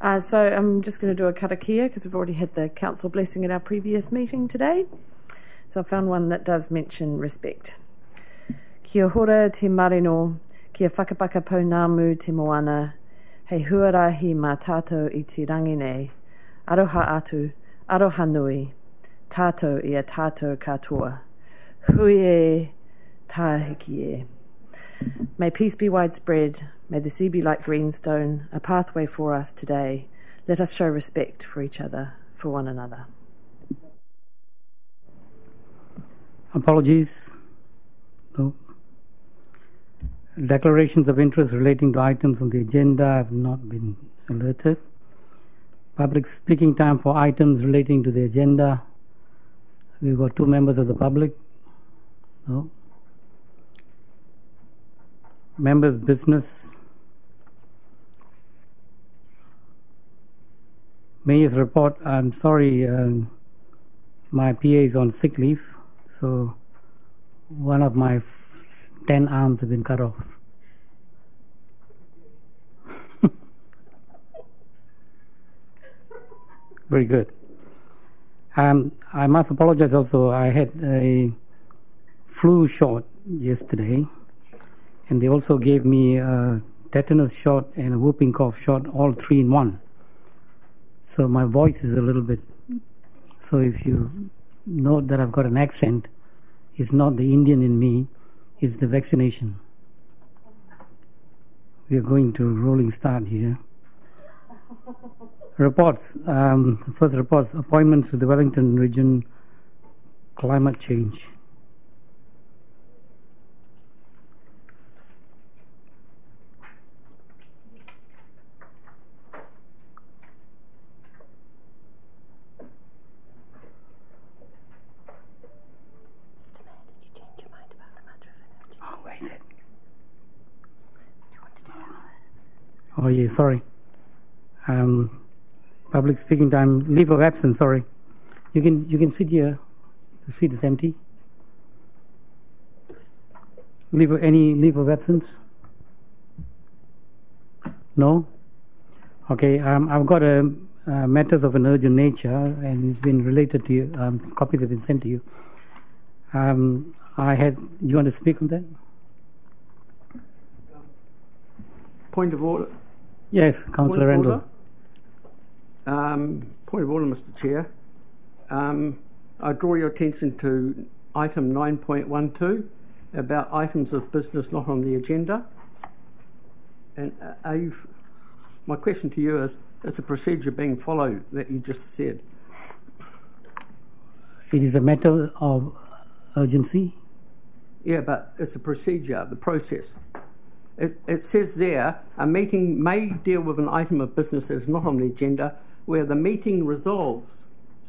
Uh, so I'm just going to do a karakia because we've already had the council blessing at our previous meeting today. So I found one that does mention respect. Kia hora te marino, kia whakapapa pounamu te moana, hei huarahi mā tātou i te rangi aroha atu, aroha nui, tātou i a tātou katoa. Hui e, tāiki e. May peace be widespread. May the sea be like greenstone, a pathway for us today. Let us show respect for each other, for one another. Apologies. No. Declarations of interest relating to items on the agenda have not been alerted. Public speaking time for items relating to the agenda. We've got two members of the public. No. Members' business. Mayor's report. I'm sorry, um, my PA is on sick leave, so one of my ten arms have been cut off. Very good. Um, I must apologize also. I had a flu shot yesterday, and they also gave me a tetanus shot and a whooping cough shot, all three in one. So my voice is a little bit. So if you note that I've got an accent, it's not the Indian in me, it's the vaccination. We are going to rolling start here. Reports. Um, first reports appointments to the Wellington region climate change. Mr. Mayor, did you change your mind about the matter of energy? Oh, where is it? Do you want to do that first? Oh, yeah, sorry. Um, public speaking time, leave of absence, sorry. You can, you can sit here. The seat is empty. Leave of, any leave of absence? No? Okay, um, I've got a, uh, matters of an urgent nature and it's been related to you, um, copies have been sent to you. Um, I had, you want to speak on that? Point of order. Yes, Councillor of Randall. Um, point of order, Mr. Chair. Um, I draw your attention to item 9.12 about items of business not on the agenda. And uh, are you, my question to you is, is the procedure being followed that you just said? It is a matter of urgency. Yeah, but it's a procedure, the process. It, it says there, a meeting may deal with an item of business that is not on the agenda where the meeting resolves.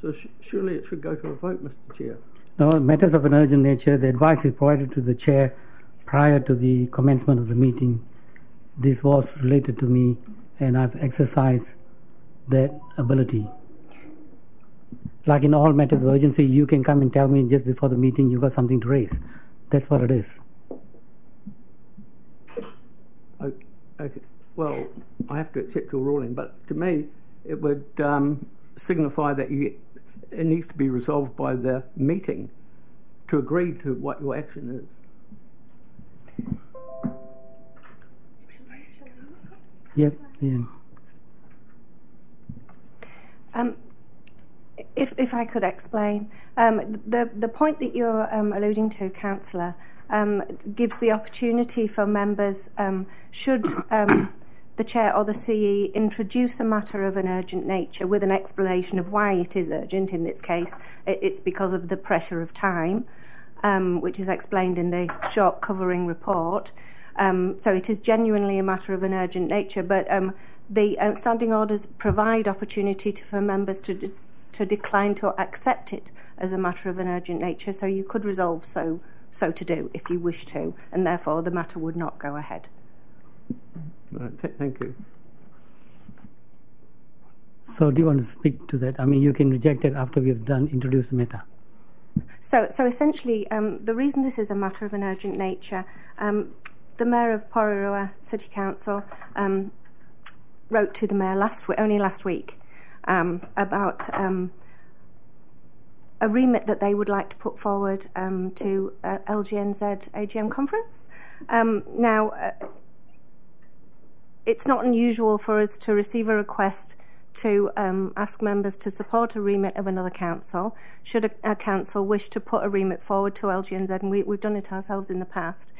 So sh- surely it should go to a vote, Mr. Chair. No, matters of an urgent nature, the advice is provided to the chair prior to the commencement of the meeting. This was related to me and I've exercised that ability. Like in all matters of urgency, you can come and tell me just before the meeting you've got something to raise. That's what it is. O- Okay. Well, I have to accept your ruling, but to me, it would um, signify that you, it needs to be resolved by the meeting to agree to what your action is. Yep, yeah. Um, if, if I could explain, um, the, the point that you're um, alluding to, Councillor, um, gives the opportunity for members, um, should um, the Chair or the CE introduce a matter of an urgent nature with an explanation of why it is urgent, in this case, it, it's because of the pressure of time, um, which is explained in the short covering report. Um, so it is genuinely a matter of an urgent nature, but um, the standing orders provide opportunity to, for members to, de- to decline to accept it as a matter of an urgent nature. So you could resolve so so to do if you wish to, and therefore the matter would not go ahead. Right, th- thank you. So do you want to speak to that? I mean, you can reject it after we've done introduce the matter. So, so essentially, um, the reason this is a matter of an urgent nature, um, the Mayor of Porirua City Council um, wrote to the mayor last week, only last week, um, about um, a remit that they would like to put forward um, to uh, LGNZ AGM conference. Um, now, uh, it's not unusual for us to receive a request to um, ask members to support a remit of another council. Should a, a, council wish to put a remit forward to LGNZ, and we, have done it ourselves in the past,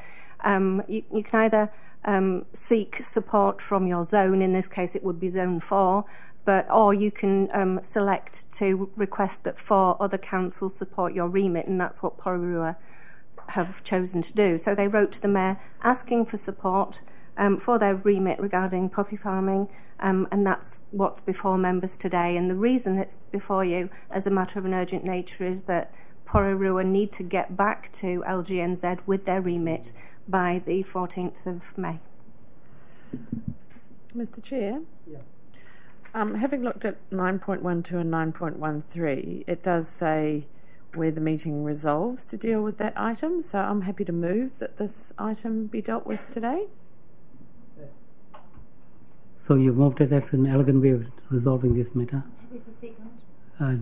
um, you, you, can either um, seek support from your zone, in this case it would be Zone 4, but or you can um, select to request that four other councils support your remit, and that's what Porirua have chosen to do. So they wrote to the mayor asking for support um, for their remit regarding poppy farming, um, and that's what's before members today. And the reason it's before you as a matter of an urgent nature is that Porirua need to get back to LGNZ with their remit by the 14th of May. Mr Chair? Yeah. Um, having looked at 9.12 and 9.13, it does say where the meeting resolves to deal with that item, so I'm happy to move that this item be dealt with today. So you've moved it as an elegant way of resolving this matter. Is a second? Uh,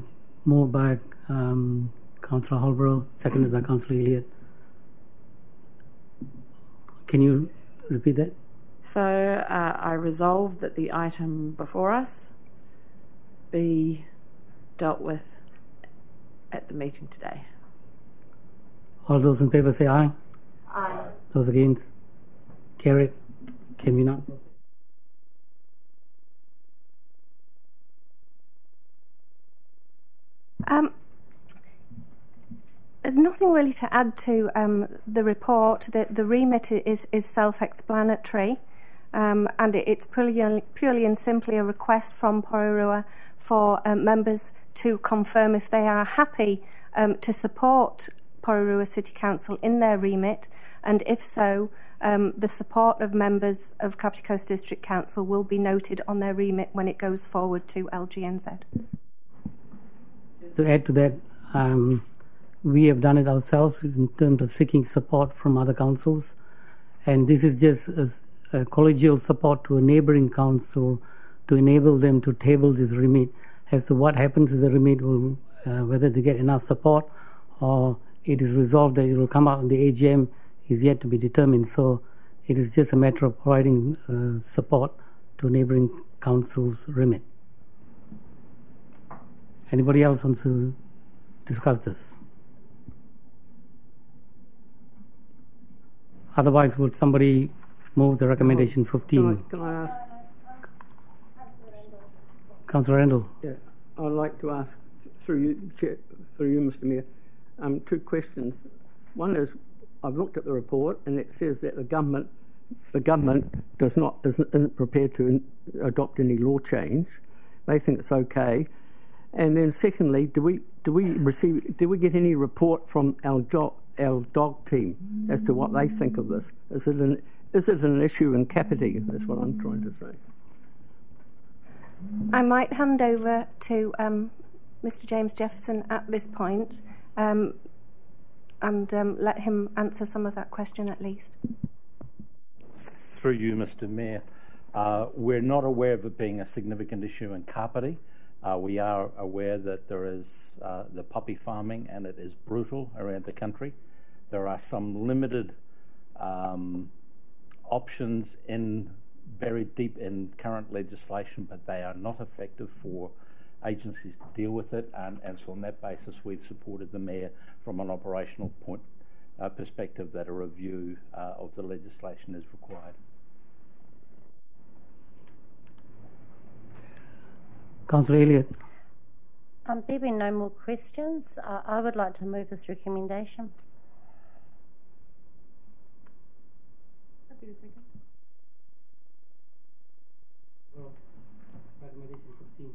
moved by um, Councillor Holborow, seconded by Councillor Elliott. Can you repeat that? So uh, I resolve that the item before us be dealt with at the meeting today. All those in favour say aye. Aye. Those against? Carried. Can we now? Um, there's nothing really to add to um, the report. The, the remit is, is self-explanatory, um, and it, it's purely, purely and simply a request from Porirua for um, members to confirm if they are happy um, to support Porirua City Council in their remit, and if so, um, the support of members of Kapiti Coast District Council will be noted on their remit when it goes forward to LGNZ. To add to that, um, we have done it ourselves in terms of seeking support from other councils, and this is just a, a collegial support to a neighbouring council to enable them to table this remit as to what happens to the remit, will, uh, whether they get enough support or it is resolved that it will come out in the AGM is yet to be determined. So it is just a matter of providing uh, support to neighbouring councils' remit. Anybody else wants to discuss this? Otherwise, would somebody move the recommendation 15? Can I, can I ask? Councillor Randall. Yeah, I'd like to ask through you, through you, Mr. Mayor, um, two questions. One is, I've looked at the report and it says that the government, the government does not isn't, isn't prepared to in, adopt any law change. They think it's okay. And then secondly, do we do we receive do we get any report from our dog our dog team as to what they think of this? Is it an is it an issue in Kapiti? That's what I'm trying to say. I might hand over to um, Mr. James Jefferson at this point, um, and um, let him answer some of that question at least. Through you, Mr. Mayor, uh, we're not aware of it being a significant issue in Kapiti. Uh, we are aware that there is uh, the puppy farming and it is brutal around the country. There are some limited um, options in buried deep in current legislation, but they are not effective for agencies to deal with it. And, and so, on that basis, we've supported the mayor from an operational point uh, perspective that a review uh, of the legislation is required. Councillor Elliott. Um, there being no more questions, uh, I would like to move this recommendation.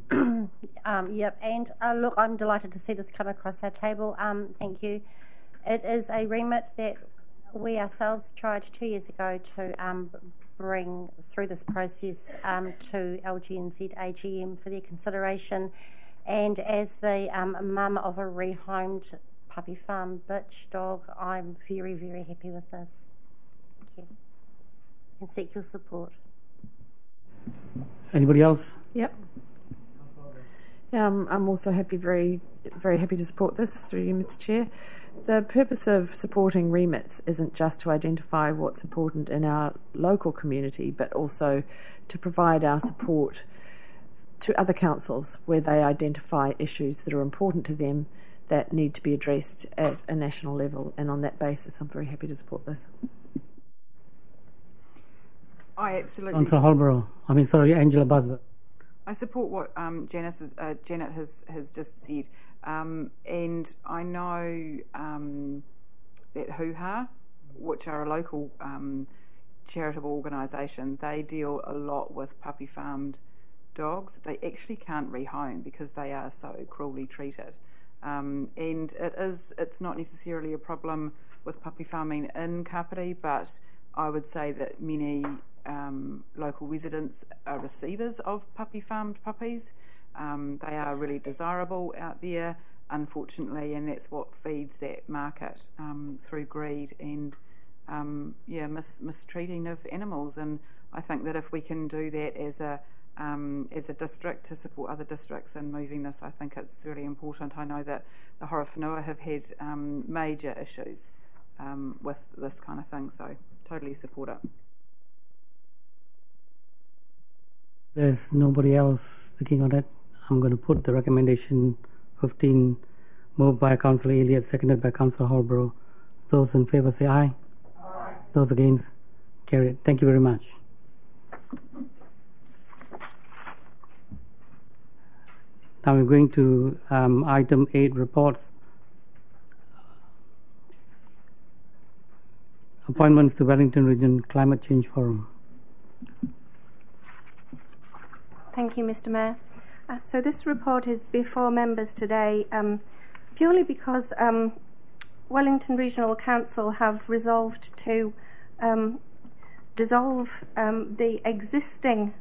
um, yep, and uh, look, I'm delighted to see this come across our table. Um, thank you. It is a remit that we ourselves tried two years ago to um, bring through this process um, to LGNZ AGM for their consideration. And as the um, mum of a rehomed puppy farm bitch dog, I'm very, very happy with this. Thank you. And seek your support. Anybody else? Yep. Yeah, I'm, I'm also happy, very, very happy to support this through you, Mr. Chair. The purpose of supporting remits isn't just to identify what's important in our local community, but also to provide our support to other councils where they identify issues that are important to them that need to be addressed at a national level. And on that basis, I'm very happy to support this. I absolutely. Councillor Holborow. I mean, sorry, Angela Buswell. I support what um, Janice has, uh, Janet has, has just said. Um, and I know um, that HUHA, which are a local um, charitable organisation, they deal a lot with puppy farmed dogs. They actually can't rehome because they are so cruelly treated. Um, and it is, it's not necessarily a problem with puppy farming in Kapiti, but I would say that many um, local residents are receivers of puppy farmed puppies. Um, they are really desirable out there, unfortunately, and that's what feeds that market um, through greed and um, yeah mis- mistreating of animals. And I think that if we can do that as a um, as a district to support other districts in moving this, I think it's really important. I know that the Horowhenua have had um, major issues with this kind of thing, so totally support it. There's nobody else speaking on it. I'm going to put the recommendation 15 moved by Councillor Elliott, seconded by Councillor Holborow. Those in favour say aye. Aye. Those against, carried. Thank you very much. Now we're going to um, item 8 reports. Appointments to Wellington Region Climate Change Forum. Thank you, Mr. Mayor. Uh, so this report is before members today um, purely because um, Wellington Regional Council have resolved to um, dissolve um, the existing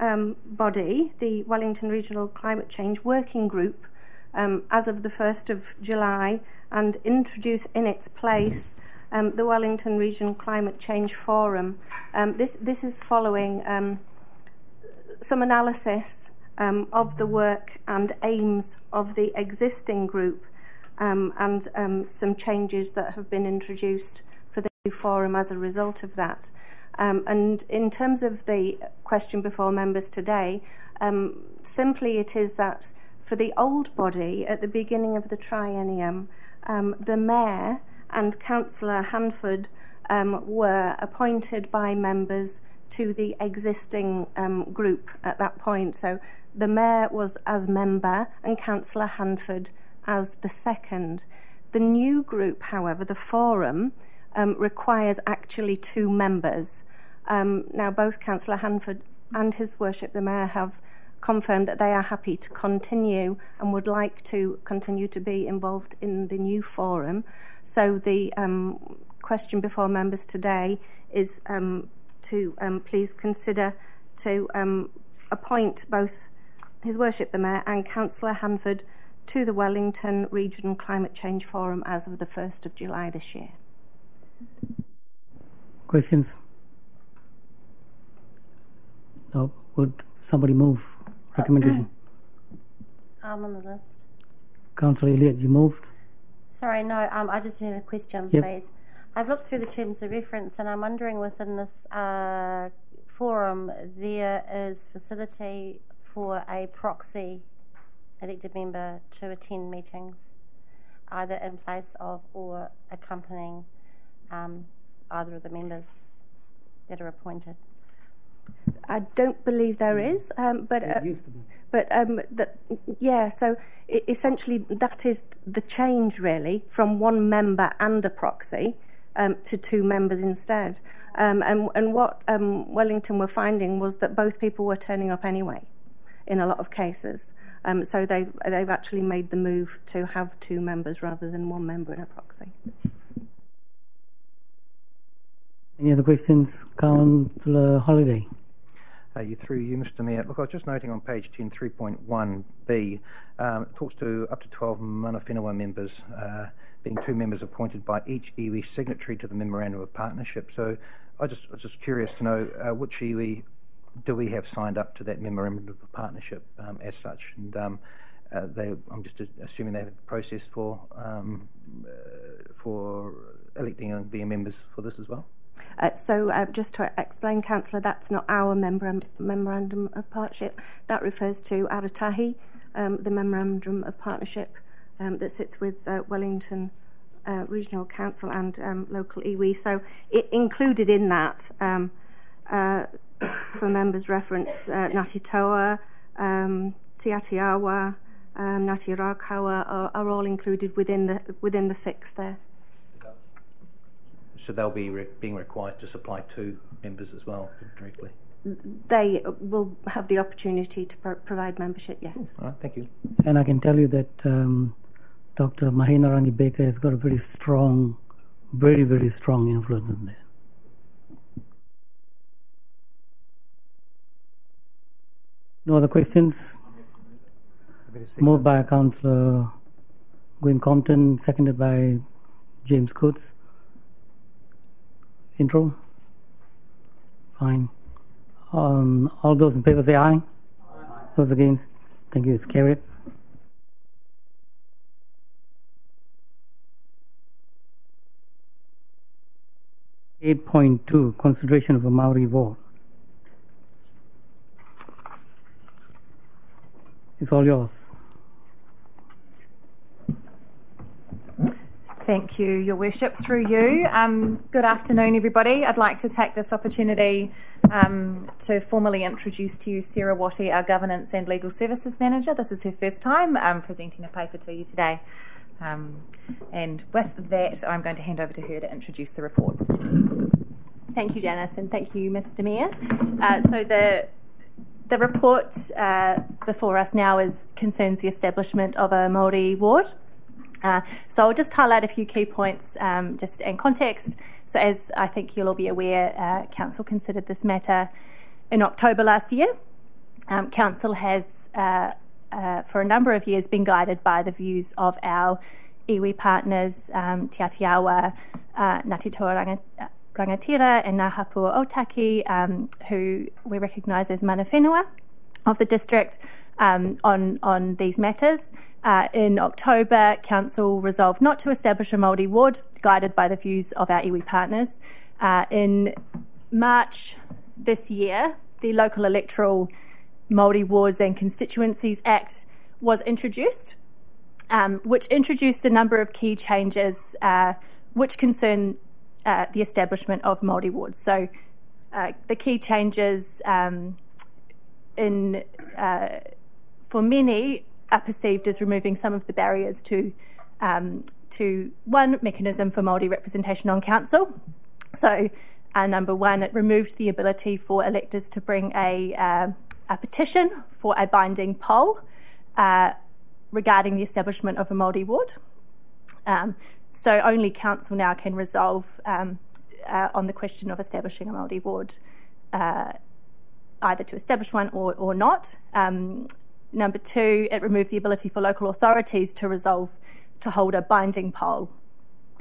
um, body, the Wellington Regional Climate Change Working Group, um, as of the 1st of July and introduce in its place the Wellington Regional Climate Change Forum. this, this is following some analysis um, of the work and aims of the existing group um, and um, some changes that have been introduced for the new forum as a result of that. Um, and in terms of the question before members today, um, simply it is that for the old body at the beginning of the triennium, um, the mayor and Councillor Handford were appointed by members to the existing um, group at that point. So the mayor was as member and Councillor Handford as the second. The new group, however, the forum, um, requires actually two members. Um, now, both Councillor Handford and His Worship the Mayor have confirmed that they are happy to continue and would like to continue to be involved in the new forum. So, the um, question before members today is um, to um, please consider to um, appoint both His Worship the Mayor and Councillor Handford to the Wellington Regional Climate Change Forum as of the 1st of July this year. Questions? No. Would somebody move recommendation? I'm on the list. Councillor Elliott, you moved? Sorry, no, um, I just have a question, yep. please. I've looked through the terms of reference and I'm wondering within this uh, forum there is facility for a proxy elected member to attend meetings, either in place of or accompanying um, either of the members that are appointed. I don't believe there is, um, but uh, but um, that, yeah. So essentially, that is the change really from one member and a proxy um, to two members instead. Um, and, and what um, Wellington were finding was that both people were turning up anyway in a lot of cases. Um, so they've, they've actually made the move to have two members rather than one member in a proxy. Any other questions? Councillor Halliday. Uh, you through you, Mr. Mayor. Look, I was just noting on page 10, 3.1b, um, it talks to up to 12 mana whenua members. Uh, being two members appointed by each iwi signatory to the Memorandum of Partnership. So I just I was just curious to know uh, which iwi do we have signed up to that memorandum of partnership um, as such? And um, uh, they, I'm just assuming they have a process for um, uh, for electing their members for this as well. Uh, so, uh, just to explain, Councillor, that's not our memor- memorandum of partnership. That refers to Aratahi, um, the memorandum of partnership um, that sits with uh, Wellington uh, Regional Council and um, local iwi. So, it included in that, um, uh, for members' reference, uh, Ngāti Toa, um, Te Atiawa, um, Ngāti Raukawa are, are all included within the within the six there. So they'll be re- being required to supply two members as well directly. They will have the opportunity to pro- provide membership. Yes. All right, thank you. And I can tell you that um, Dr. Mahina Rangi Baker has got a very strong, very, very strong influence in there. No other questions? Moved by Councillor Gwynn Compton, seconded by James Cootes. Intro? Fine. Um, all those in favor say aye. aye. Those against? Thank you. It's carried. Eight point two, consideration of a Maori vote. It's all yours. Thank you, Your Worship, through you. Um, good afternoon, everybody. I'd like to take this opportunity um, to formally introduce to you Sarah Watty, our Governance and Legal Services Manager. This is her first time um, presenting a paper to you today. Um, and with that, I'm going to hand over to her to introduce the report. Thank you, Janice, and thank you, Mr. Mayor. Uh, so the the report uh, before us now is concerns the establishment of a Māori ward. Uh, so I'll just highlight a few key points um, just in context. So as I think you'll all be aware, uh, Council considered this matter in October last year. Um, Council has, uh, uh, for a number of years, been guided by the views of our iwi partners, um, Te Atiawa, uh, Ngāti Toa Rangatira and Ngā Hapū o Ōtaki, um, who we recognise as mana whenua of the district um, on, on these matters. Uh, in October, Council resolved not to establish a Māori ward, guided by the views of our iwi partners. Uh, in March this year, the Local Electoral Māori Wards and Constituencies Act was introduced, um, which introduced a number of key changes uh, which concern uh, the establishment of Māori wards. So, uh, the key changes um, in uh, for many are perceived as removing some of the barriers to um, to one mechanism for Māori representation on council. So, uh, number one, it removed the ability for electors to bring a, uh, a petition for a binding poll uh, regarding the establishment of a Māori ward. Um, so only council now can resolve um, uh, on the question of establishing a Māori ward, uh, either to establish one or, or not. Um, Number two, it removed the ability for local authorities to resolve to hold a binding poll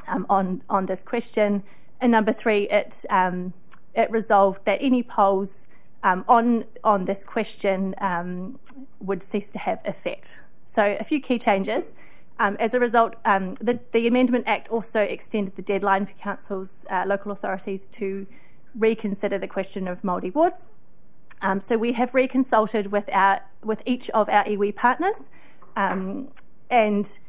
um, on on this question. And number three, it um, it resolved that any polls um, on on this question um, would cease to have effect. So a few key changes. Um, as a result, um, the, the Amendment Act also extended the deadline for councils, uh, local authorities to reconsider the question of Māori wards. Um, so we have reconsulted with our with each of our iwi partners, um, and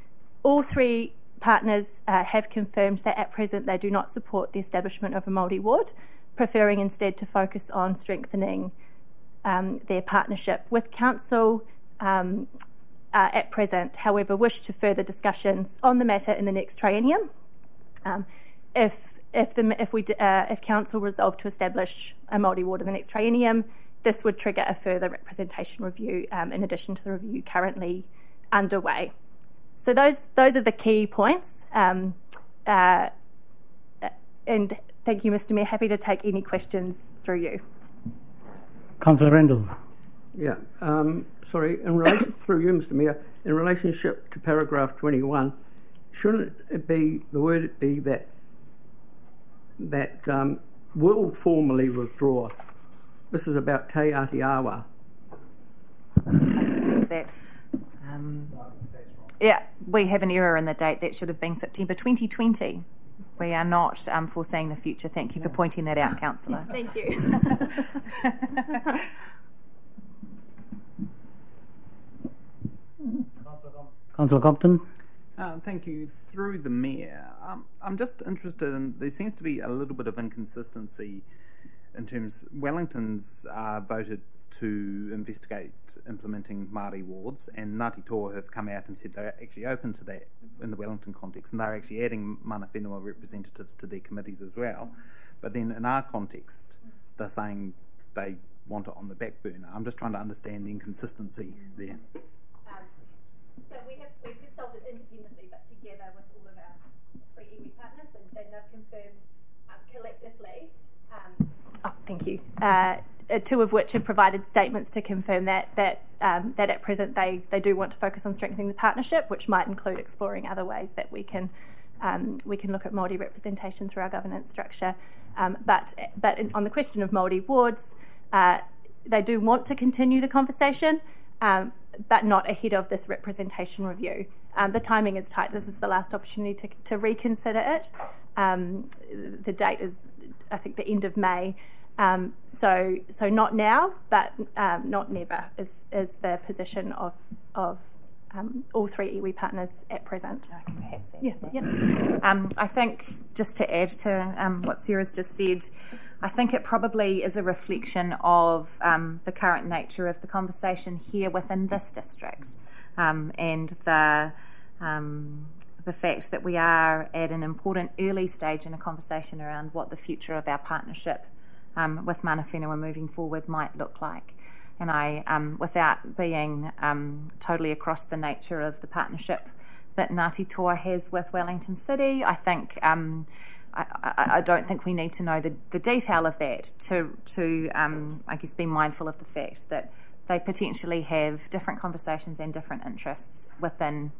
all three partners uh, have confirmed that at present they do not support the establishment of a Māori ward, preferring instead to focus on strengthening um, their partnership with council. Um, uh, at present, however, wish to further discussions on the matter in the next triennium. Um, if if, the, if, we, uh, if council resolve to establish a Māori ward in the next triennium, this would trigger a further representation review um, in addition to the review currently underway. So those those are the key points. Um, uh, and thank you, Mr. Mayor. Happy to take any questions through you. Councillor Randall. Yeah, um, sorry. In relation through you, Mr. Mayor, in relationship to paragraph twenty-one, shouldn't it be the word be that that um, will formally withdraw This is about Te Atiawa. I can speak to that. Um, yeah, we have an error in the date. That should have been September 2020. We are not um, foreseeing the future. Thank you for pointing that out, Councillor. Thank you. Councillor Compton. Uh, thank you. Through the mayor, um, I'm just interested in. There seems to be a little bit of inconsistency in terms. Wellington's uh, voted to investigate implementing Māori wards, and Ngāti Toa have come out and said they're actually open to that in the Wellington context, and they're actually adding mana whenua representatives to their committees as well. But then in our context, they're saying they want it on the back burner. I'm just trying to understand the inconsistency there. Um, so we have we've consulted independently but together with all of our three iwi partners and, and they've confirmed um, collectively um, oh, thank you uh, uh, two of which have provided statements to confirm that that um, that at present they, they do want to focus on strengthening the partnership, which might include exploring other ways that we can um, we can look at Māori representation through our governance structure. Um, but but in, on the question of Māori wards, uh, they do want to continue the conversation, um, but not ahead of this representation review. Um, the timing is tight. This is the last opportunity to, to reconsider it. Um, the date is, I think, the end of May. Um, so, so not now, but um, not never is, is the position of, of um, all three iwi partners at present. I can perhaps add Yeah, yeah. Um, I think, just to add to um, what Sarah's just said, I think it probably is a reflection of um, the current nature of the conversation here within this district um, and the, um, the fact that we are at an important early stage in a conversation around what the future of our partnership um, with Mana Whenua moving forward might look like. And I, um, without being um, totally across the nature of the partnership that Ngāti Toa has with Wellington City, I think um, I, I, I don't think we need to know the, the detail of that to, to um, I guess, be mindful of the fact that they potentially have different conversations and different interests within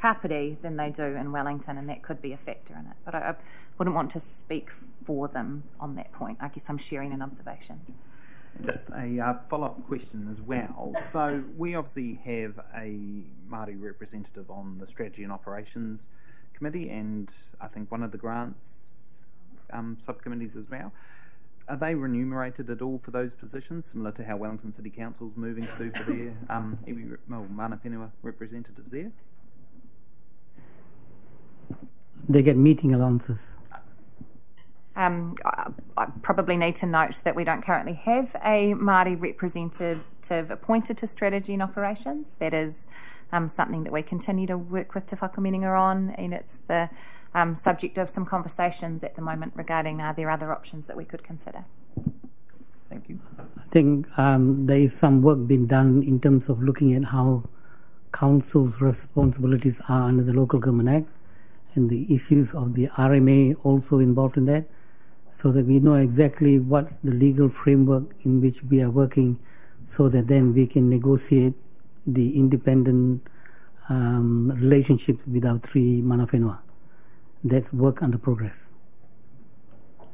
Kapiti than they do in Wellington, and that could be a factor in it. But I, I wouldn't want to speak for them on that point. I guess I'm sharing an observation. Just a uh, follow up question as well. So, we obviously have a Māori representative on the Strategy and Operations Committee, and I think one of the grants um, subcommittees as well. Are they remunerated at all for those positions, similar to how Wellington City Council's moving to do for their um, well, mana whenua representatives there? They get meeting allowances. Um, I, I probably need to note that we don't currently have a Māori representative appointed to strategy and operations. That is um, something that we continue to work with Te Whakaminenga on, and it's the um, subject of some conversations at the moment regarding are there other options that we could consider. Thank you. I think um, there is some work being done in terms of looking at how council's responsibilities are under the Local Government Act and the issues of the RMA also involved in that, so that we know exactly what the legal framework in which we are working, so that then we can negotiate the independent um, with our three mana whenua. That's work under progress.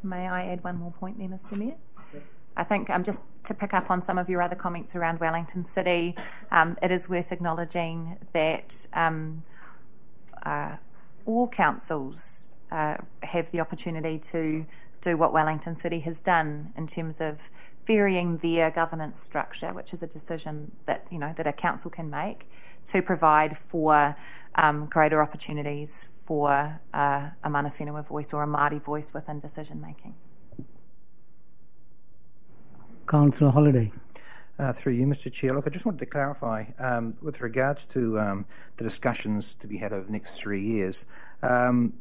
May I add one more point there, Mr. Mayor? I think um, just to pick up on some of your other comments around Wellington City, um, it is worth acknowledging that um, uh, all councils uh, have the opportunity to do what Wellington City has done in terms of varying their governance structure, which is a decision that you know that a council can make to provide for um, greater opportunities for uh, a mana whenua voice or a Māori voice within decision making. Councillor Halliday. Uh, through you, Mr. Chair. Look, I just wanted to clarify um, with regards to um, the discussions to be had over the next three years. Um,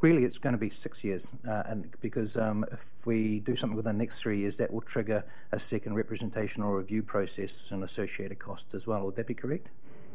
really, it's going to be six years, uh, and because um, if we do something within the next three years, that will trigger a second representation or review process and associated cost as well. Would that be correct?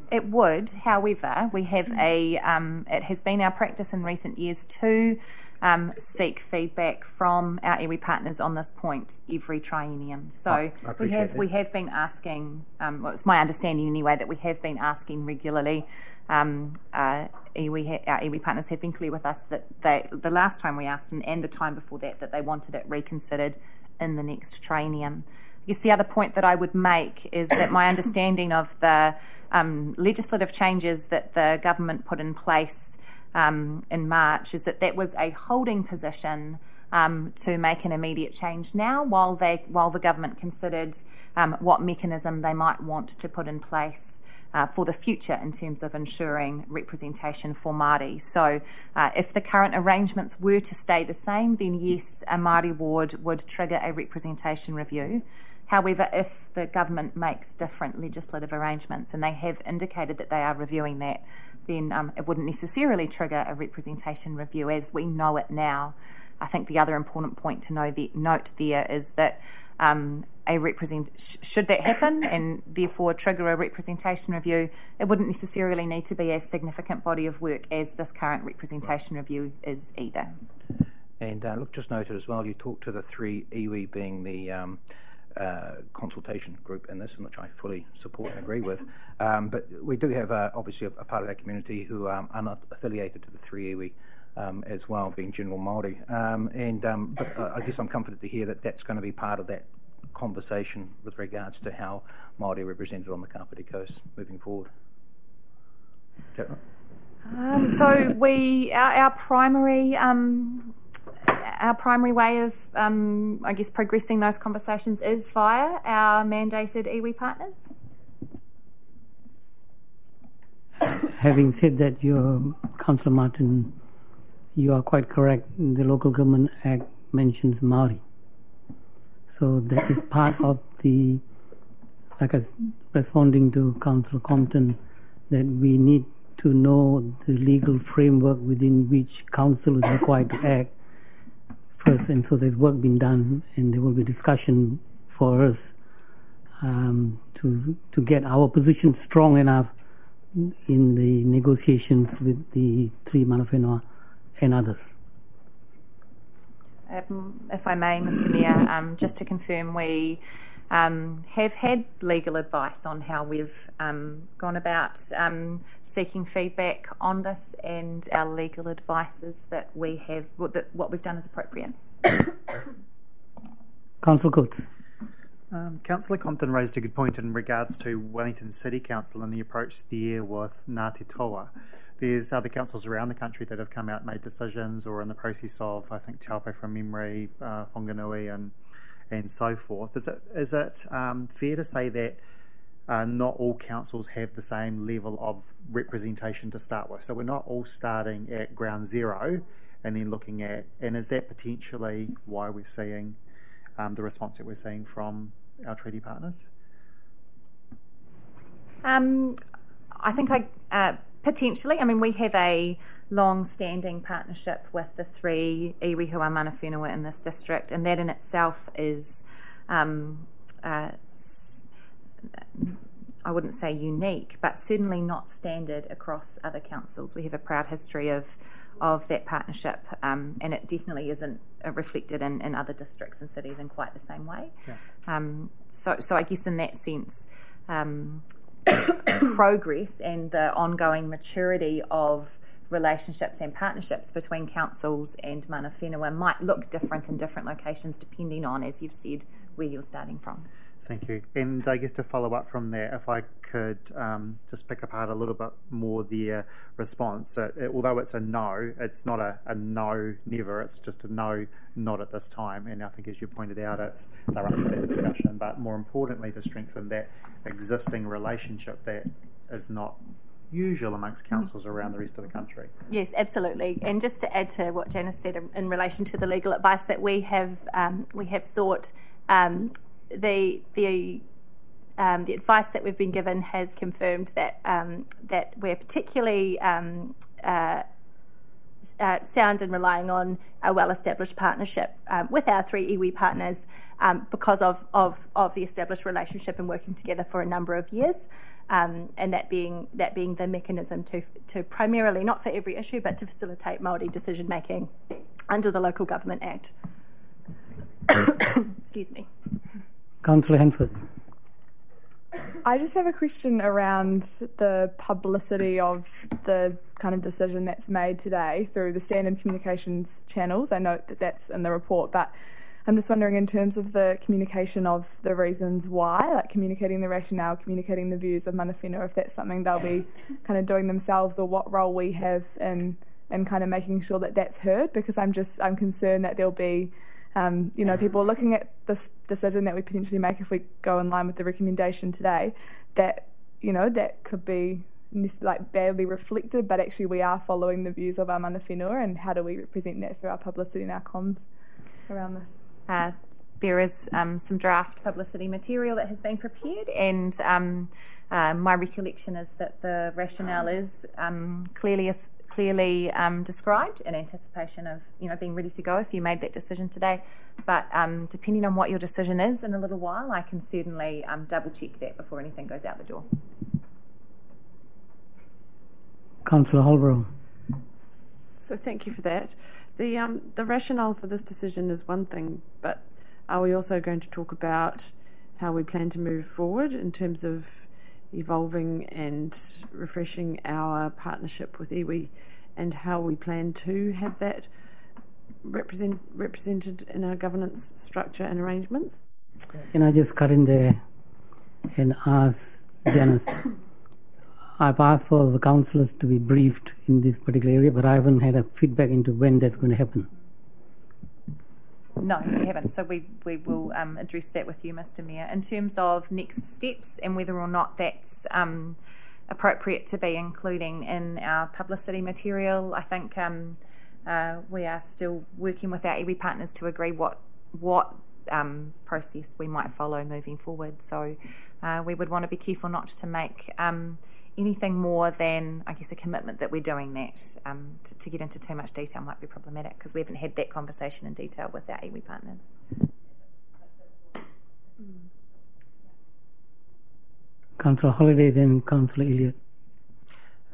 It would, however, we have a. Um, it has been our practice in recent years to um, seek feedback from our iwi partners on this point every triennium. So Oh, we have that. we have been asking. Um, well, it's my understanding anyway that we have been asking regularly. Um, uh, iwi ha- our iwi partners have been clear with us that they the last time we asked and, and the time before that that they wanted it reconsidered in the next triennium. I guess the other point that I would make is that my understanding of the um, legislative changes that the government put in place um, in March is that that was a holding position um, to make an immediate change now, while they while the government considered um, what mechanism they might want to put in place. Uh, for the future, in terms of ensuring representation for Māori. So, uh, if the current arrangements were to stay the same, then yes, a Māori ward would trigger a representation review. However, if the government makes different legislative arrangements, and they have indicated that they are reviewing that, then um, it wouldn't necessarily trigger a representation review as we know it now. I think the other important point to know the, note there is that um, a represent sh- should that happen and therefore trigger a representation review, it wouldn't necessarily need to be as significant body of work as this current representation review is either. And uh, look, just noted as well, you talked to the three iwi being the um, uh, consultation group in this, which I fully support and agree with. Um, but we do have uh, obviously a, a, part of that community who um, are not affiliated to the three iwi um, as well, being general Māori. Um, and um, but uh, I guess I'm comforted to hear that that's going to be part of that conversation with regards to how Māori are represented on the Kapiti Coast moving forward. Um, so we, our, our primary, um, our primary way of, um, I guess, progressing those conversations is via our mandated iwi partners. Having said that, your Councillor Martin you are quite correct. The Local Government Act mentions Maori. So that is part of the, like I was responding to Council Compton, that we need to know the legal framework within which council is required to act first. And so there's work being done, and there will be discussion for us um, to to get our position strong enough in the negotiations with the three mana and others. Um, if I may, Mr. Mayor, um, just to confirm, we um, have had legal advice on how we've um, gone about um, seeking feedback on this, and our legal advice is that we have that what we've done is appropriate. Councillor Cootes. Um, Councillor Compton raised a good point in regards to Wellington City Council and the approach there with Ngāti Toa. There's other councils around the country that have come out and made decisions or in the process of, I think, Taupo from memory, uh, and, and so forth. Is it, is it um, fair to say that uh, not all councils have the same level of representation to start with? So we're not all starting at ground zero and then looking at, and is that potentially why we're seeing um, the response that we're seeing from our treaty partners? Um, I think I uh, potentially. I mean, we have a long-standing partnership with the three iwi who are mana whenua in this district, and that in itself is, um, uh, I wouldn't say unique, but certainly not standard across other councils. We have a proud history of of that partnership, um, and it definitely isn't uh, reflected in, in other districts and cities in quite the same way. Yeah. Um, so, so I guess in that sense. Um, progress and the ongoing maturity of relationships and partnerships between councils and mana whenua might look different in different locations depending on, as you've said, where you're starting from. Thank you. And I guess to follow up from there, if I could um, just pick apart a little bit more the response. Uh, it, although it's a no, it's not a, a, no, never. It's just a no, not at this time. And I think, as you pointed out, it's they're up for that discussion. But more importantly, to strengthen that existing relationship that is not usual amongst councils around the rest of the country. Yes, absolutely. And just to add to what Janice said in, in relation to the legal advice that we have, um, we have sought. Um, the the um, the advice that we've been given has confirmed that um, that we're particularly um, uh, uh, sound in relying on a well-established partnership um, with our three iwi partners um, because of, of of the established relationship and working together for a number of years, um, and that being that being the mechanism to to primarily not for every issue but to facilitate Maori decision making under the Local Government Act. Excuse me. Councillor Handford. I just have a question around the publicity of the kind of decision that's made today through the standard communications channels. I note that that's in the report, but I'm just wondering, in terms of the communication of the reasons why, like communicating the rationale, communicating the views of mana whenua, if that's something they'll be kind of doing themselves, or what role we have in in kind of making sure that that's heard. Because I'm just I'm concerned that there'll be um, you know, people are looking at this decision that we potentially make if we go in line with the recommendation today, that you know that could be like badly reflected, but actually we are following the views of our mana whenua, and how do we represent that through our publicity and our comms around this? Uh, there is um, some draft publicity material that has been prepared, and um, uh, my recollection is that the rationale is um, clearly clearly um, described in anticipation of you know being ready to go if you made that decision today. But um, depending on what your decision is in a little while, I can certainly um, double check that before anything goes out the door. Councillor Holborow. So thank you for that. The um, the rationale for this decision is one thing, but are we also going to talk about how we plan to move forward in terms of evolving and refreshing our partnership with iwi and how we plan to have that represent, represented in our governance structure and arrangements? Can I just cut in there and ask Janice? I've asked for the councillors to be briefed in this particular area, but I haven't had a feedback into when that's going to happen. No, we haven't. So we, we will um, address that with you, Mr Mayor. In terms of next steps and whether or not that's um, appropriate to be including in our publicity material, I think um, uh, we are still working with our iwi partners to agree what what um, process we might follow moving forward. So uh, we would want to be careful not to make um, anything more than, I guess, a commitment that we're doing that. Um, to, to, get into too much detail might be problematic because we haven't had that conversation in detail with our iwi partners. Councillor Halliday, then Councillor Elliott.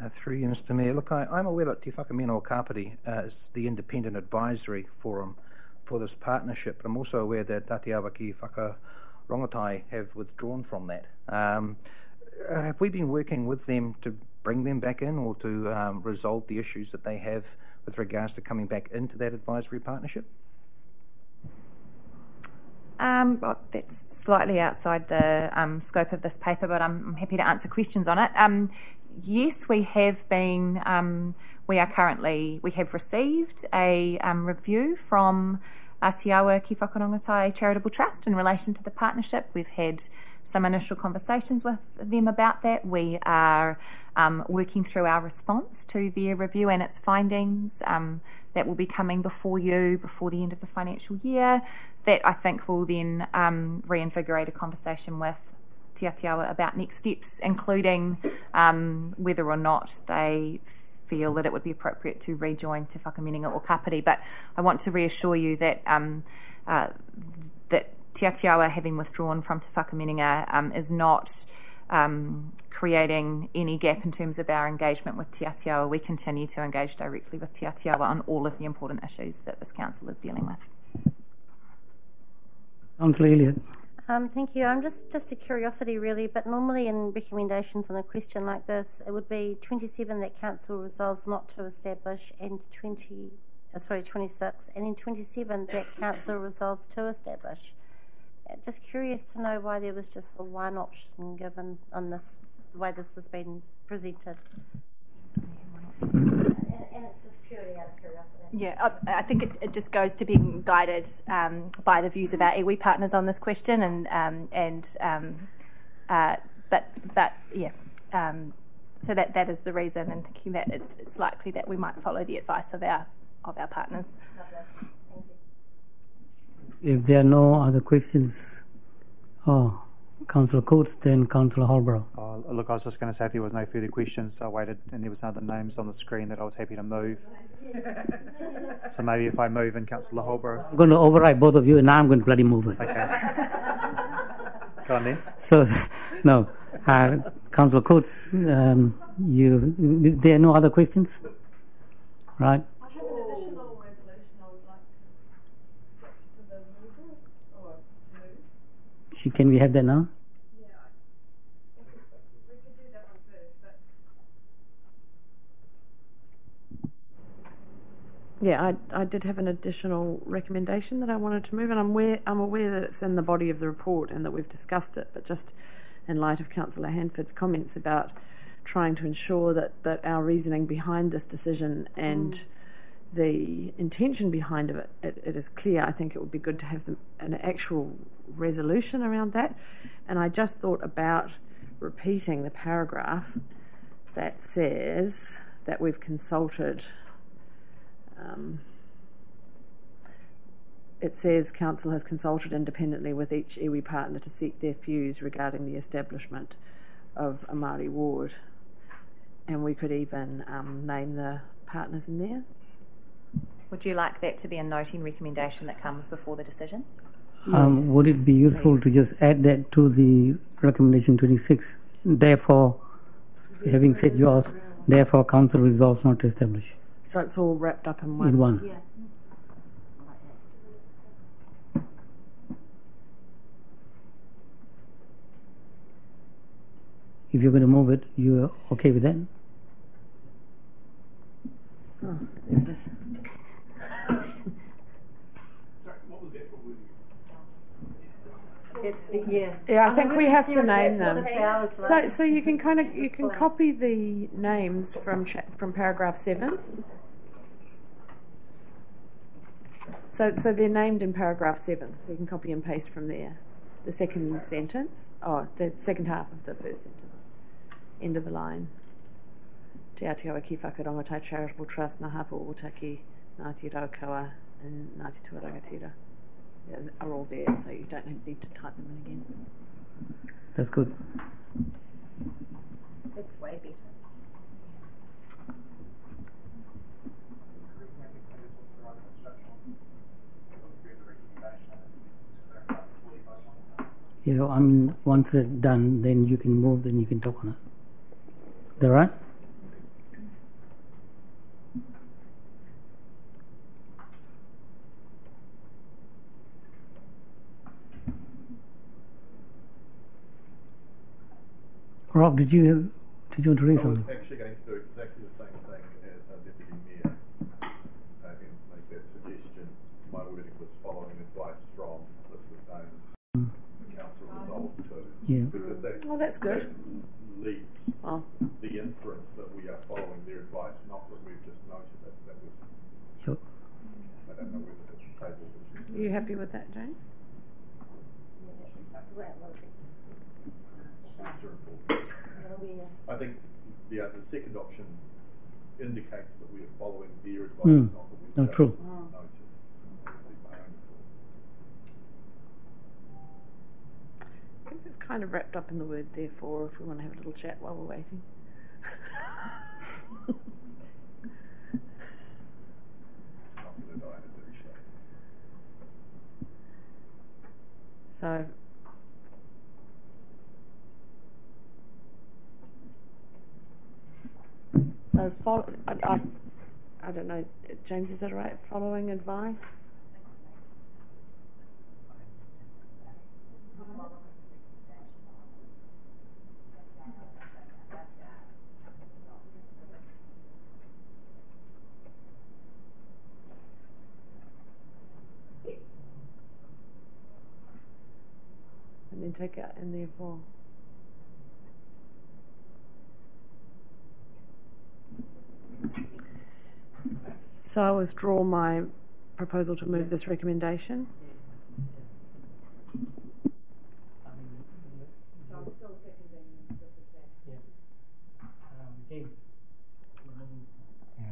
Uh, through you, Mr Mayor. Look, I, am aware that Te Whakaminenga o Kapiti uh, is the independent advisory forum for this partnership, but I'm also aware that Te Atiawa ki Whakarongotai have withdrawn from that. Um, uh, have we been working with them to bring them back in or to um, resolve the issues that they have with regards to coming back into that advisory partnership? Um, well, that's slightly outside the um, scope of this paper, but I'm, I'm, happy to answer questions on it. Um, yes, we have been. Um, we are currently. We have received a um, review from Atiawa Ki Charitable Trust in relation to the partnership. We've had some initial conversations with them about that. We are um, working through our response to their review and its findings. Um, that will be coming before you before the end of the financial year. That I think will then um, reinvigorate a conversation with Te Atiawa about next steps, including um, whether or not they feel that it would be appropriate to rejoin Te Whakaminenga or Kapiti. But I want to reassure you that um, uh, that Te Atiawa, having withdrawn from Te Whakaminenga, um, is not um, creating any gap in terms of our engagement with Te Atiawa. We continue to engage directly with Te Atiawa on all of the important issues that this council is dealing with. Councillor Elliott. Um, thank you. I'm just just a curiosity, really, but normally in recommendations on a question like this, it would be 27 that council resolves not to establish, and 20, uh, sorry, 26, and in 27 that council resolves to establish just curious to know why there was just the one option given on this, the way this has been presented. And, it's just purely out of curiosity. Yeah, I, I think it, it, just goes to being guided um, by the views of our iwi partners on this question, and um, and um, uh, but but yeah, um, so that that is the reason, and thinking that it's it's likely that we might follow the advice of our of our partners. If there are no other questions, oh, Councillor Cootes, then Councillor Holborow. Oh, look, I was just going to say if there was no further questions, I waited and there was other names on the screen that I was happy to move. so maybe if I move in Councillor Holbrook. I'm going to override both of you and now I'm going to bloody move it. Okay. Go on then. So, no. Uh, Councillor Cootes, um, you, there are no other questions? Right. Can we have that now? yeah, I, I did have an additional recommendation that I wanted to move, and I'm aware, I'm aware that it's in the body of the report and that we've discussed it, but just in light of Councillor Handford's comments about trying to ensure that, that our reasoning behind this decision and mm. The intention behind it, it, it is clear. I think it would be good to have them, an actual resolution around that. And I just thought about repeating the paragraph that says that we've consulted. Um, it says council has consulted independently with each iwi partner to seek their views regarding the establishment of a Māori ward, and we could even um, name the partners in there. Would you like that to be a noting recommendation that comes before the decision? Um, would it be useful to just add that to the recommendation 26? Therefore, having said yours, therefore council resolves not to establish So it's all wrapped up in one. in one. Yeah. If you're going to move it, you're okay with that? Oh, It's the, yeah. Yeah, I think we have to name them. So, so you can kind of you can copy the names from from paragraph seven. So, so they're named in paragraph seven. So you can copy and paste from there. The second sentence, oh, the second half of the first sentence, end of the line. Te Atiawa ki Whakarongotai Charitable Trust, Ngā Hapū o Ōtaki, Ngāti Raukawa, and Ngāti Toa Rangatira. Yeah, are all there, so you don't need to type them in again. That's good. It's way better. Yeah, I mean, once it's done, then you can move, then you can talk on it. Is that right? Rob, did you did you want to read I was something? actually going to do exactly the same thing as our deputy mayor, I uh, and make that suggestion. My wording was following advice from listed names, the council resolves to. Yeah. Because that. Oh, that's good. that Leads Oh. the inference that we are following their advice, not that we've just noted it. That was, Sure. I don't know whether the table was. Are you happy with that, Jane? extra important. I think the, uh, the second option indicates that we are following their advice, Mm. not that we've Oh, just true. noted. I think it's kind of wrapped up in the word therefore if we want to have a little chat while we're waiting. Not that I appreciate. So, so follow, I, I, mm-hmm. I don't know, James, is that right? Following advice? And then take out and therefore. So I withdraw my proposal to move this recommendation. Yeah,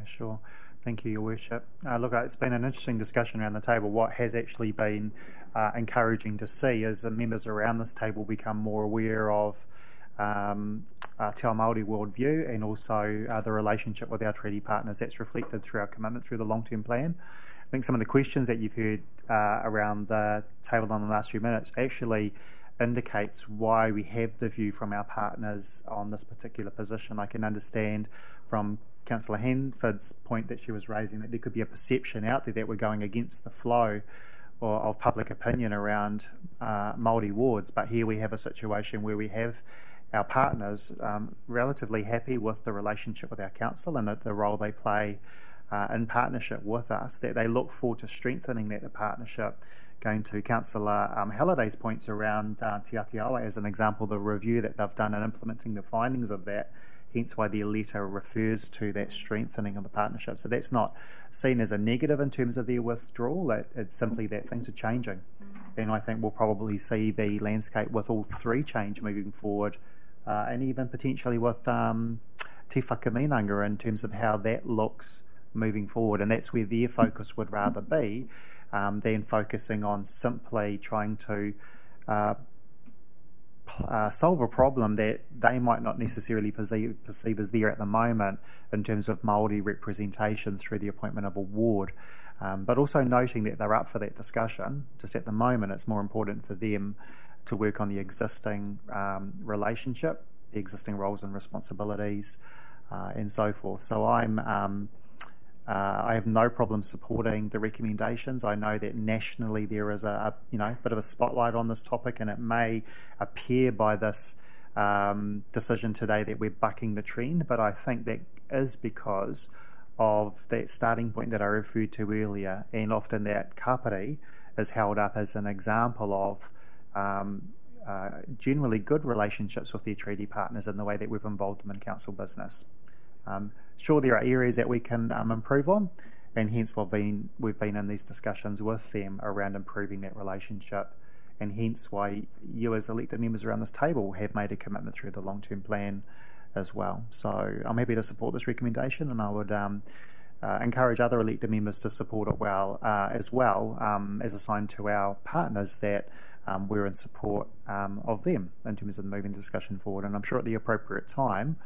sure. Thank you, Your Worship. Uh, look, uh, it's been an interesting discussion around the table. What has actually been uh, encouraging to see is the members around this table become more aware of um, uh, Te Ao Māori worldview and also uh, the relationship with our treaty partners. That's reflected through our commitment through the long-term plan. I think some of the questions that you've heard uh, around the table in the last few minutes actually indicates why we have the view from our partners on this particular position. I can understand from Councillor Handford's point that she was raising that there could be a perception out there that we're going against the flow or of public opinion around uh, Māori wards, but here we have a situation where we have our partners um, relatively happy with the relationship with our council and the, the role they play uh, in partnership with us, that they look forward to strengthening that partnership. Going to Councillor um, Halliday's points around uh, Te Atiawa as an example, the review that they've done and implementing the findings of that, hence why their letter refers to that strengthening of the partnership. So that's not seen as a negative in terms of their withdrawal, it, it's simply that things are changing. And I think we'll probably see the landscape with all three change moving forward, uh, and even potentially with um, Te in terms of how that looks moving forward. And that's where their focus would rather be um, than focusing on simply trying to uh, uh, solve a problem that they might not necessarily perceive, perceive as there at the moment in terms of Māori representation through the appointment of a ward. Um, but also noting that they're up for that discussion. Just at the moment, it's more important for them to work on the existing um, relationship, the existing roles and responsibilities, uh, and so forth. So I'm. Um, uh, I have no problem supporting the recommendations. I know that nationally there is a, a, you know bit of a spotlight on this topic, and it may appear by this um, decision today that we're bucking the trend, but I think that is because of that starting point that I referred to earlier, and often that kapiti is held up as an example of um, uh, generally good relationships with their treaty partners in the way that we've involved them in council business. Um, sure, there are areas that we can um, improve on, and hence we've been we've been in these discussions with them around improving that relationship, and hence why you as elected members around this table have made a commitment through the long term plan as well. So I'm happy to support this recommendation, and I would. Um, uh, encourage other elected members to support it well uh, as well um, as a sign to our partners that um, we're in support um, of them in terms of moving the discussion forward. And I'm sure at the appropriate time,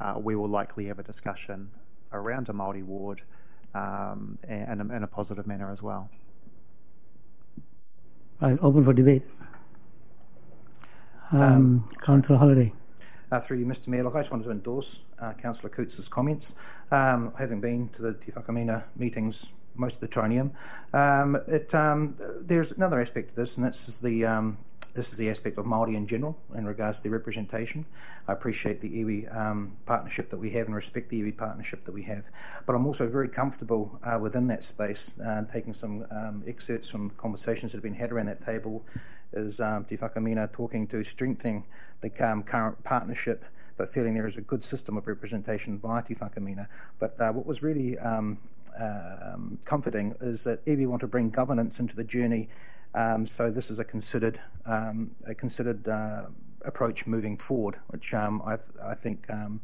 uh, we will likely have a discussion around a Māori ward um, and, in a positive manner as well. Right, open for debate. Um, um, Councillor Halliday. Uh, through you, Mr Mayor, look, I just wanted to endorse uh, Councillor Cootes' comments. Um, having been to the Te Whakaminenga meetings most of the triennium, um, it, um, there's another aspect to this, and this is the um, this is the aspect of Māori in general in regards to the representation. I appreciate the iwi um, partnership that we have and respect the iwi partnership that we have. But I'm also very comfortable uh, within that space, uh, taking some um, excerpts from conversations that have been had around that table, is um, Te Whakaminenga talking to strengthening the um, current partnership but feeling there is a good system of representation via Te Whakaminenga. But uh, what was really um, um, comforting is that iwi want to bring governance into the journey um, so this is a considered um, a considered uh, approach moving forward, which um, I, I, think um,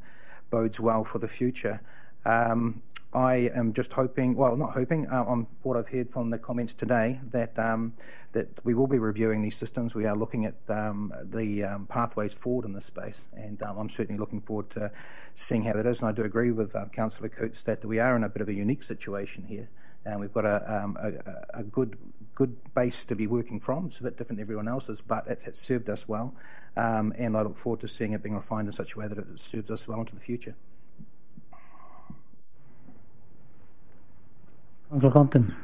bodes well for the future. Um, I am just hoping, well, not hoping, uh, on what I've heard from the comments today, that um, that we will be reviewing these systems. We are looking at the pathways forward in this space, and I'm certainly looking forward to seeing how that is. And I do agree with uh, Councillor Cootes that we are in a bit of a unique situation here and we've got a, um, a, a, good good base to be working from. It's a bit different than everyone else's, but it has served us well, um, and I look forward to seeing it being refined in such a way that it serves us well into the future. Councillor Compton.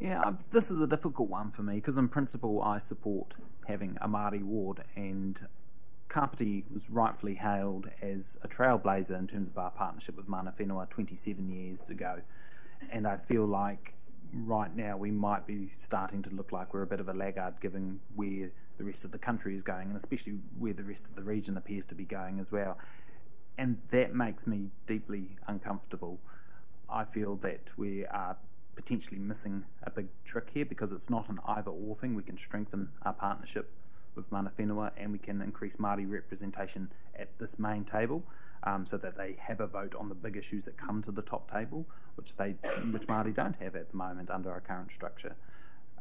Yeah, this is a difficult one for me because in principle I support having a Māori ward and Kapiti was rightfully hailed as a trailblazer in terms of our partnership with Mana Whenua 27 years ago and I feel like right now we might be starting to look like we're a bit of a laggard given where the rest of the country is going, and especially where the rest of the region appears to be going as well. And that makes me deeply uncomfortable. I feel that we are potentially missing a big trick here because it's not an either or thing. We can strengthen our partnership with Mana Whenua and we can increase Māori representation at this main table um, so that they have a vote on the big issues that come to the top table, which they which Māori don't have at the moment under our current structure.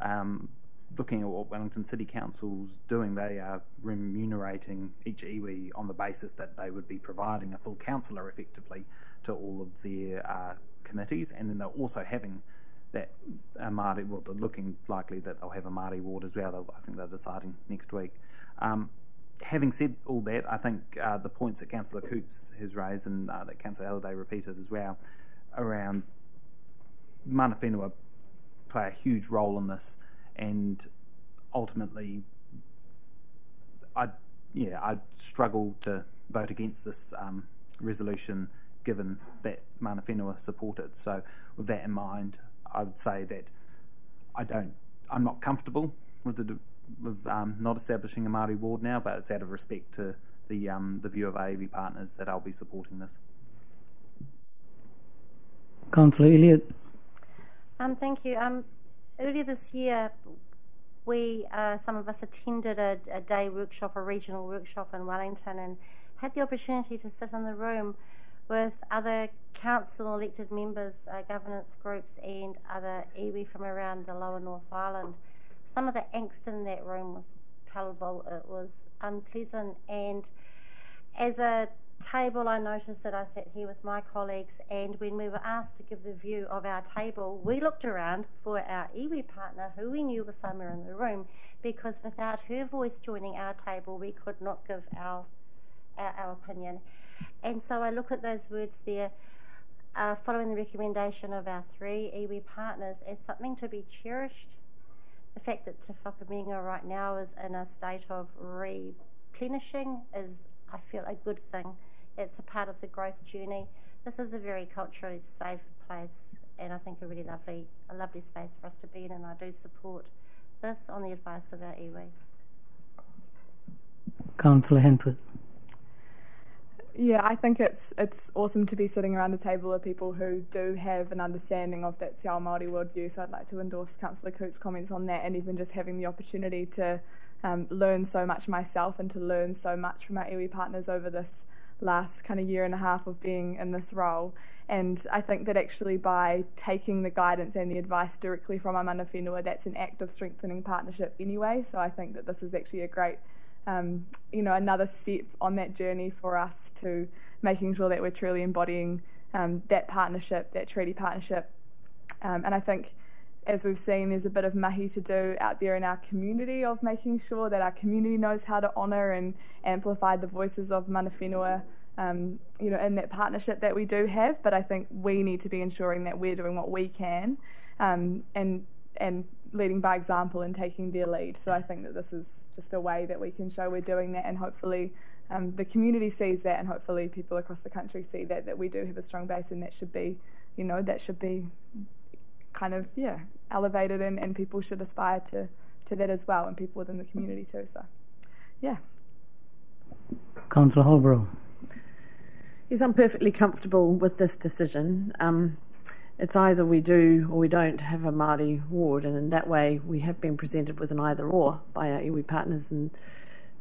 Um, looking at what Wellington City Council's doing, they are remunerating each iwi on the basis that they would be providing a full councillor effectively to all of their uh, committees, and then they're also having that uh, Māori, well, they're looking likely that they'll have a Māori ward as well. I think they're deciding next week. Um, having said all that, I think uh, the points that Councillor Cootes has raised and uh, that Councillor Halliday repeated as well around Mana Whenua play a huge role in this, and ultimately, I yeah I struggle to vote against this um, resolution given that Mana Whenua supported. So, with that in mind, I would say that I don't, I'm not comfortable with the with um, not establishing a Māori ward now, but it's out of respect to the um, the view of iwi partners that I'll be supporting this. Councillor Elliott. Um, thank you. Um, earlier this year, we uh, some of us attended a, a day workshop, a regional workshop in Wellington, and had the opportunity to sit in the room with other council elected members, uh, governance groups, and other iwi from around the lower North Island. Some of the angst in that room was palpable. It was unpleasant, and as a table, I noticed that I sat here with my colleagues, and when we were asked to give the view of our table, we looked around for our iwi partner, who we knew was somewhere in the room, because without her voice joining our table, we could not give our our, our opinion. And so I look at those words there, uh, following the recommendation of our three iwi partners, as something to be cherished. The fact that Te right now is in a state of replenishing is, I feel, a good thing. It's a part of the growth journey. This is a very culturally safe place, and I think a really lovely, a lovely space for us to be in. And I do support this on the advice of our iwi. Councillor Handford. Yeah, I think it's it's awesome to be sitting around a table of people who do have an understanding of that Te Ao Māori worldview. So I'd like to endorse Councillor Cootes' comments on that, and even just having the opportunity to um, learn so much myself and to learn so much from our iwi partners over this last kind of year and a half of being in this role. And I think that actually by taking the guidance and the advice directly from our mana whenua, that's an act of strengthening partnership anyway. So I think that this is actually a great um, you know, another step on that journey for us to making sure that we're truly embodying um, that partnership, that treaty partnership. Um, and I think, as we've seen, there's a bit of mahi to do out there in our community of making sure that our community knows how to honour and amplify the voices of mana whenua, um, you know, in that partnership that we do have. But I think we need to be ensuring that we're doing what we can, um, and and leading by example and taking their lead. So I think that this is just a way that we can show we're doing that, and hopefully um, the community sees that, and hopefully people across the country see that that we do have a strong base, and that should be, you know, that should be kind of yeah elevated, and, and people should aspire to to that as well, and people within the community too. So, yeah. Councillor Holborow. Yes, I'm perfectly comfortable with this decision. Um, it's either we do or we don't have a Māori ward, and in that way we have been presented with an either or by our iwi partners, and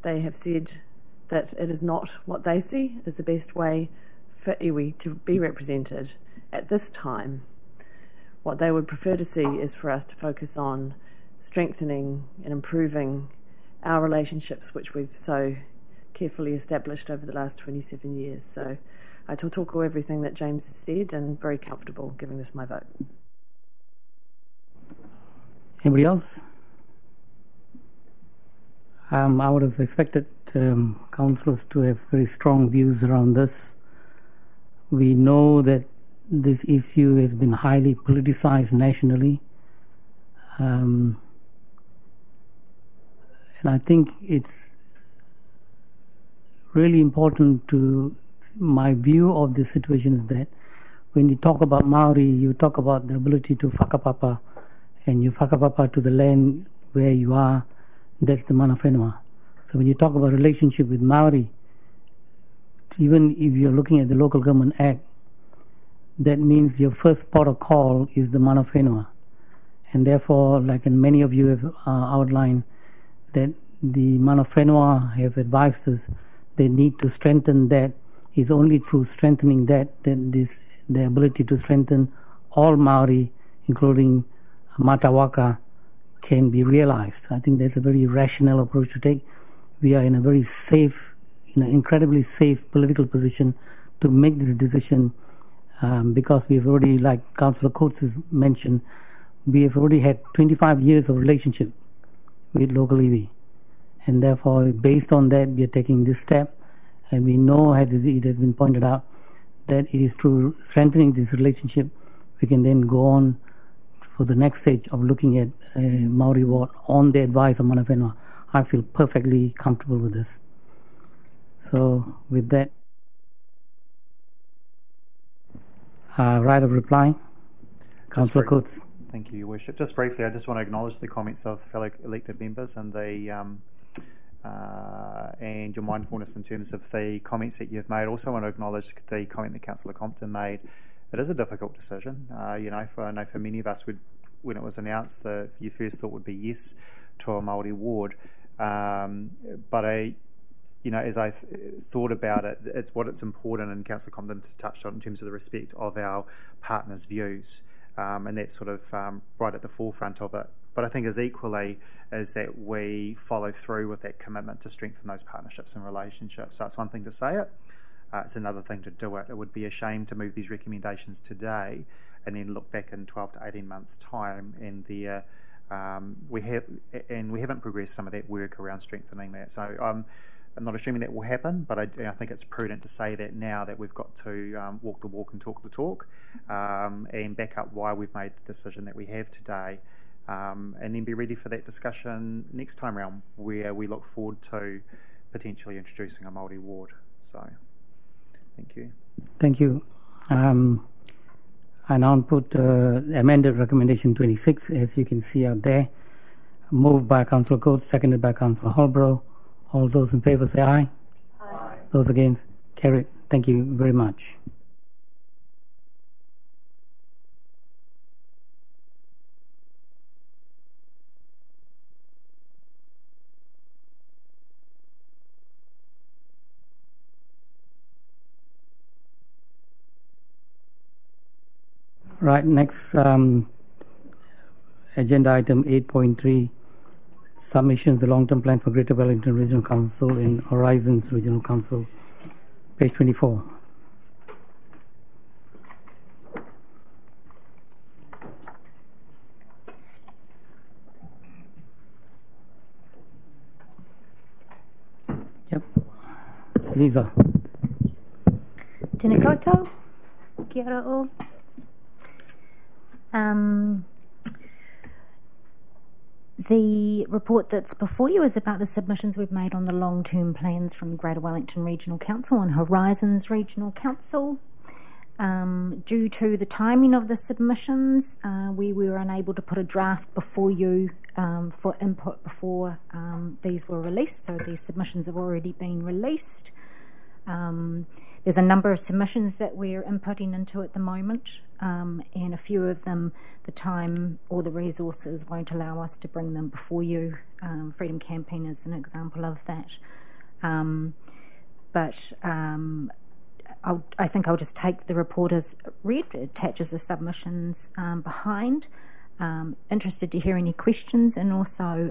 they have said that it is not what they see as the best way for iwi to be represented at this time. What they would prefer to see is for us to focus on strengthening and improving our relationships, which we've so carefully established over the last 27 years. So I tautoko everything that James has said and very comfortable giving this my vote. Anybody else? Um, I would have expected um, councillors to have very strong views around this. We know that this issue has been highly politicized nationally. Um, and I think it's really important to my view of the situation is that when you talk about Maori, you talk about the ability to whakapapa, and you whakapapa to the land where you are. That's the mana whenua. So when you talk about relationship with Maori, even if you're looking at the Local Government Act, that means your first port of call is the mana whenua. And therefore, like many of you have uh, outlined, that the mana whenua have advised us they need to strengthen that is only through strengthening that that this the ability to strengthen all Maori, including Matawaka, can be realized. I think that's a very rational approach to take. We are in a very safe, in an incredibly safe political position to make this decision um, because we've already, like Councillor Cootes has mentioned, we have already had 25 years of relationship with local iwi. And therefore, based on that, we are taking this step and we know, as it has been pointed out, that it is through strengthening this relationship we can then go on for the next stage of looking at uh, Maori Ward on the advice of Mana Whenua. I feel perfectly comfortable with this. So, with that. Uh, right of reply. Councillor Cootes. Thank you, Your Worship. Just briefly, I just want to acknowledge the comments of fellow elected members and the um, uh, and your mindfulness in terms of the comments that you've made. Also, want to acknowledge the comment that Councillor Compton made. It is a difficult decision. Uh, you know, for I know for many of us, when it was announced, the your first thought would be yes to a Maori ward. Um, but I, you know, as I th- thought about it, it's what it's important, and Councillor Compton touched on in terms of the respect of our partners' views, um, and that's sort of um, right at the forefront of it. But I think as equally is that we follow through with that commitment to strengthen those partnerships and relationships. So it's one thing to say it, uh, it's another thing to do it. It would be a shame to move these recommendations today and then look back in 12 to 18 months' time and the uh, um, we have and we haven't progressed some of that work around strengthening that. So um, I'm not assuming that will happen, but I, I, think it's prudent to say that now that we've got to um, walk the walk and talk the talk, um, and back up why we've made the decision that we have today, um, and then be ready for that discussion next time round, where we look forward to potentially introducing a Māori ward. So, thank you. Thank you. Um, I now put uh, amended recommendation 26, as you can see out there. Moved by Councillor Cootes, seconded by Councillor Holborow. All those in favour say aye. Aye. Those against, carried. Thank you very much. Right, next um, agenda item 8.3 submissions, the long term plan for Greater Wellington Regional Council and Horizons Regional Council, page 24. Yep. Lisa. Tēnā. Kia ora o. Um, the report that's before you is about the submissions we've made on the long term plans from Greater Wellington Regional Council and Horizons Regional Council. Um, due to the timing of the submissions, uh, we were unable to put a draft before you um, for input before um, these were released. So these submissions have already been released. Um, there's a number of submissions that we're inputting into at the moment, um, and a few of them, the time or the resources won't allow us to bring them before you. Um, Freedom Camping is an example of that. Um, but um, I think I'll just take the report as read. Attaches the submissions um, behind. Um, interested to hear any questions, and also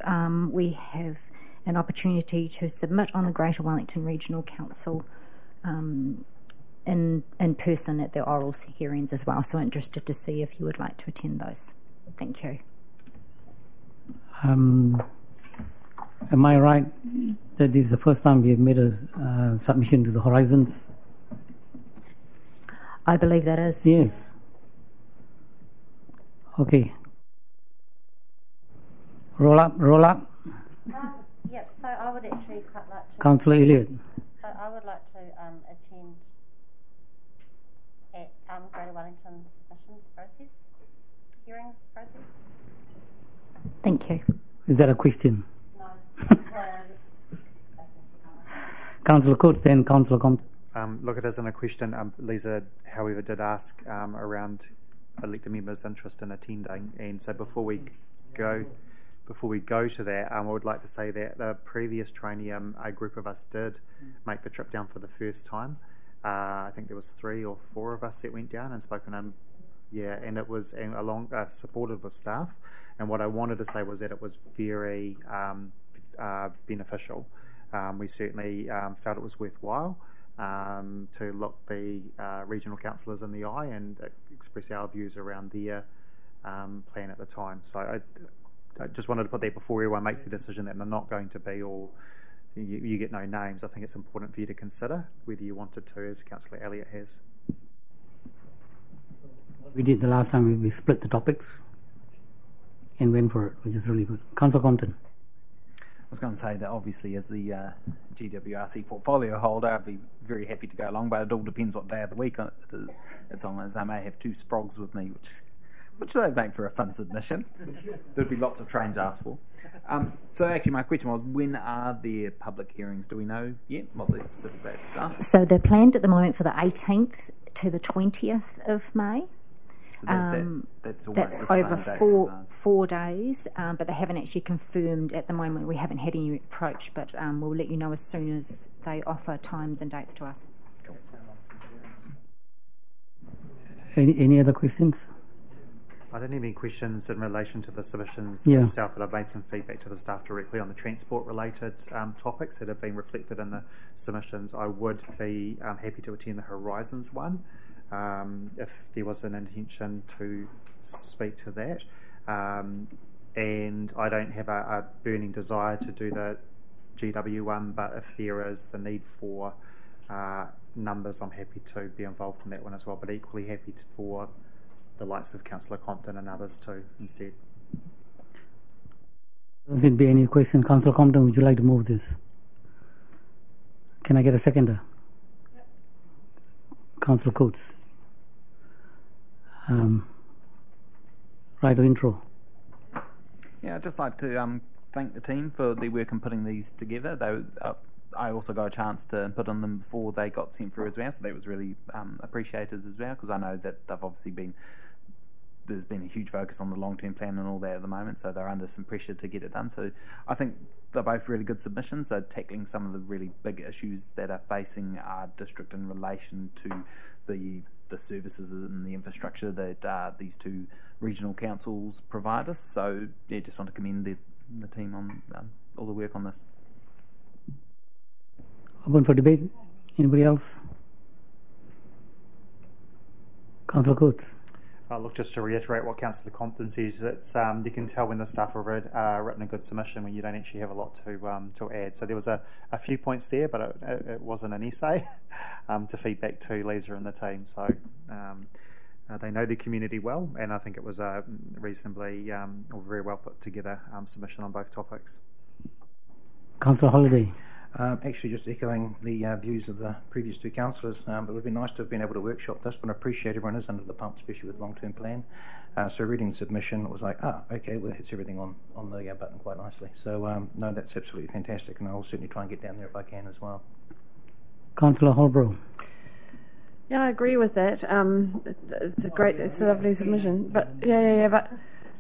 we have an opportunity to submit on the Greater Wellington Regional Council um, in in person at the oral hearings as well. So interested to see if you would like to attend those. Thank you. Um, am I right that this is the first time we have made a uh, submission to the Horizons? I believe that is. Yes. Okay. Roll up, roll up. Um, yep, so I would actually quite like to. Councillor Elliott. So I would like to um, attend at um, Greater Wellington submissions process, hearings process. Thank you. Is that a question? No. Councillor Cootes, then Councillor Compton. Um, look, it isn't a question. Um, Lisa, however, did ask um, around elected members' interest in attending, and so before we go, before we go to that, um, I would like to say that the previous triennium, um, a group of us did make the trip down for the first time. Uh, I think there was three or four of us that went down and spoken in, yeah, and it was and along uh, supported with staff. And what I wanted to say was that it was very um, uh, beneficial. Um, we certainly um, felt it was worthwhile um, to look the uh, regional councillors in the eye and express our views around their um, plan at the time. So I, I just wanted to put that before everyone makes the decision that they're not going to be all. You, you, get no names. I think it's important for you to consider whether you wanted to, as Councillor Elliott has. We did the last time. We split the topics and went for it, which is really good. Councillor Compton. I was going to say that obviously, as the uh, GWRC portfolio holder, I'd be very happy to go along, but it all depends what day of the week it is. It's on, as I may have two sprogs with me, which which they'd make for a fun submission. There'd be lots of trains asked for. Um, so actually, my question was, when are the public hearings? Do we know yet what the specific dates are? So they're planned at the moment for the 18th to the 20th of May. That's, that, Um, that's that's over four four days, um, but they haven't actually confirmed at the moment. We haven't had any approach, but um, we'll let you know as soon as they offer times and dates to us. Any, any other questions? I don't have any questions in relation to the submissions Yeah. itself, but I've made some feedback to the staff directly on the transport-related um, topics that have been reflected in the submissions. I would be um, happy to attend the Horizons one um, if there was an intention to speak to that. Um, and I don't have a, a burning desire to do the GW one, but if there is the need for uh, numbers, I'm happy to be involved in that one as well. But equally happy to, for the likes of Councillor Compton and others too instead. If there be any question, Councillor Compton, would you like to move this? Can I get a seconder? Councillor Cootes. Um, right of intro. Yeah, I'd just like to um, thank the team for their work in putting these together. They, uh, I also got a chance to put on them before they got sent through as well, so that was really um, appreciated as well because I know that they've obviously been there's been a huge focus on the long term plan and all that at the moment, so they're under some pressure to get it done. So I think they're both really good submissions. They're tackling some of the really big issues that are facing our district in relation to the the services and the infrastructure that uh, these two regional councils provide us. So yeah, just want to commend the the team on um, all the work on this. Open for debate. Anybody else? Councillor Cootes. Uh, look, just to reiterate what Councillor Compton says, it's, um, you can tell when the staff have read, uh, written a good submission when you don't actually have a lot to um, to add. So there was a, a few points there, but it, it, wasn't an essay um, to feedback to Lisa and the team. So um, uh, they know the community well, and I think it was a reasonably um, or very well put together um, submission on both topics. Councillor Halliday. Um, actually, just echoing the uh, views of the previous two councillors, um, it would be nice to have been able to workshop this, but I appreciate everyone is under the pump, especially with long-term plan. Uh, so reading the submission, it was like, ah, okay, well, it hits everything on, on the uh, button quite nicely. So, um, no, that's absolutely fantastic, and I'll certainly try and get down there if I can as well. Councillor Holborow. Yeah, I agree with that. Um, it's a great, it's a lovely submission. But yeah, yeah, yeah. But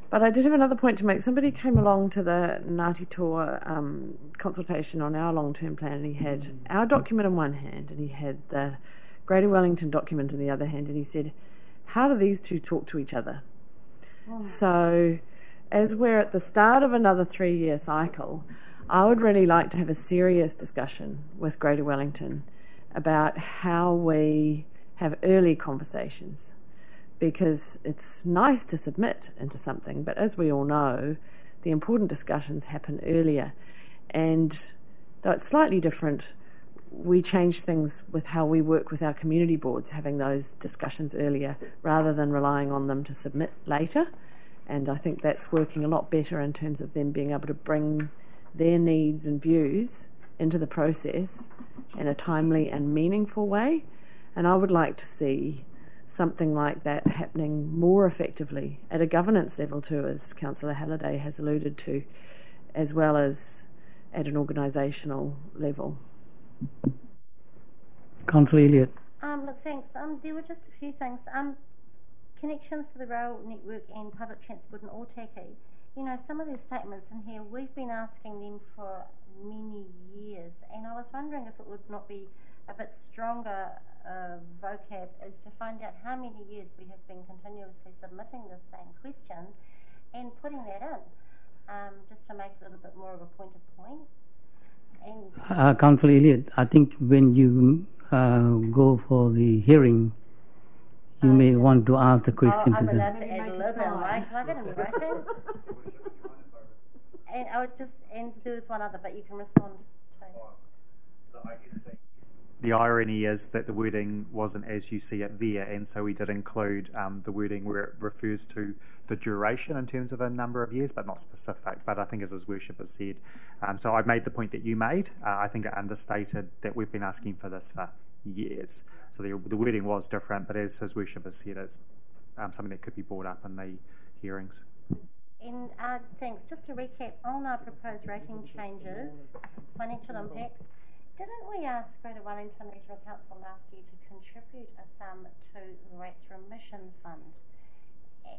but I did have another point to make. Somebody came along to the Ngāti Toa um, consultation on our long-term plan, and he had our document in one hand, and he had the Greater Wellington document in the other hand, and he said, "How do these two talk to each other?" So, as we're at the start of another three-year cycle, I would really like to have a serious discussion with Greater Wellington about how we have early conversations because it's nice to submit into something, but as we all know, the important discussions happen earlier. And though it's slightly different, we change things with how we work with our community boards, having those discussions earlier rather than relying on them to submit later. And I think that's working a lot better in terms of them being able to bring their needs and views into the process in a timely and meaningful way. And I would like to see something like that happening more effectively at a governance level too, as Councillor Halliday has alluded to, as well as at an organisational level. Councillor Elliott. Um, look, thanks. Um, there were just a few things. Um, connections to the rail network and public transport in Otaki. You know, some of their statements in here, we've been asking them for many years, and I was wondering if it would not be a bit stronger uh, vocab is to find out how many years we have been continuously submitting the same question and putting that in, um, just to make it a little bit more of a pointed point. And Uh, Councillor Elliott, I think when you uh, go for the hearing, you may want to ask the question oh, to I'm them. allowed to add a little, right? Can I get in writing? and I would just, and there was one other, but you can respond to. The irony is that the wording wasn't as you see it there, and so we did include um, the wording where it refers to the duration in terms of a number of years, but not specific. But I think, as His Worship has said, um, so I've made the point that you made. Uh, I think it understated that we've been asking for this for years. So the, the wording was different, but as His Worship has said, it's um, something that could be brought up in the hearings. And uh, thanks. Just to recap on our proposed rating changes, financial impacts, didn't we ask Greater Wellington Regional Council last year to contribute a sum to the rates remission fund?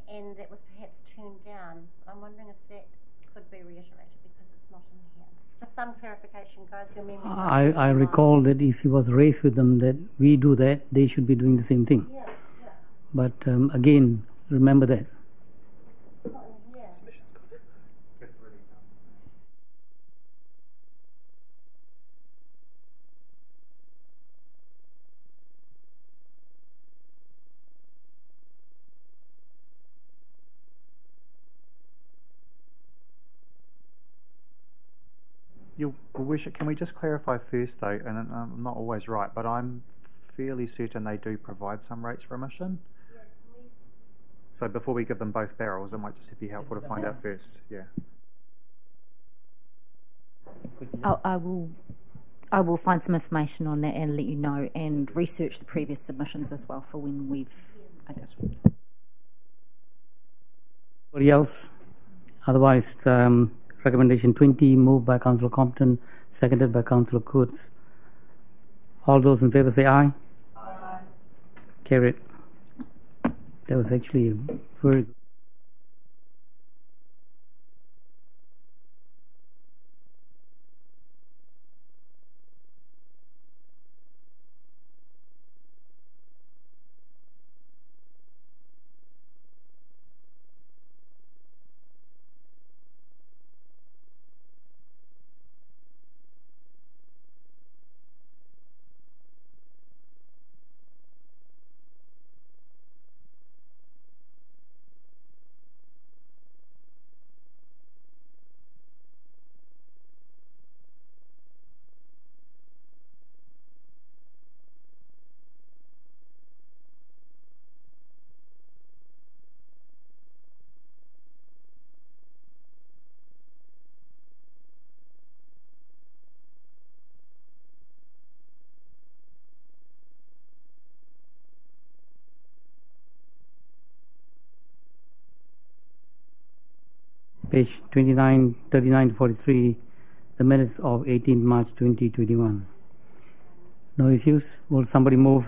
And that was perhaps turned down. I'm wondering if that could be reiterated because it's not in here. Just some clarification, guys. Your not I, I recall that if it was raised with them that we do that, they should be doing the same thing. Yeah, yeah. But um, again, remember that. It's not in here. Your Worship, can we just clarify first, though, and I'm I'm not always right, but I'm fairly certain they do provide some rates for emission. So before we give them both barrels, it might just be helpful to find out first. Yeah. I, I will. I will find some information on that and let you know, and research the previous submissions as well for when we've. I guess. Anybody else? Otherwise, um, recommendation 20 moved by Councillor Compton, seconded by Councillor Cootes. All those in favour say aye. Aye. Carried. That was actually very good. Page 29, 39 43, the minutes of 18 March 2021. No issues? Will somebody move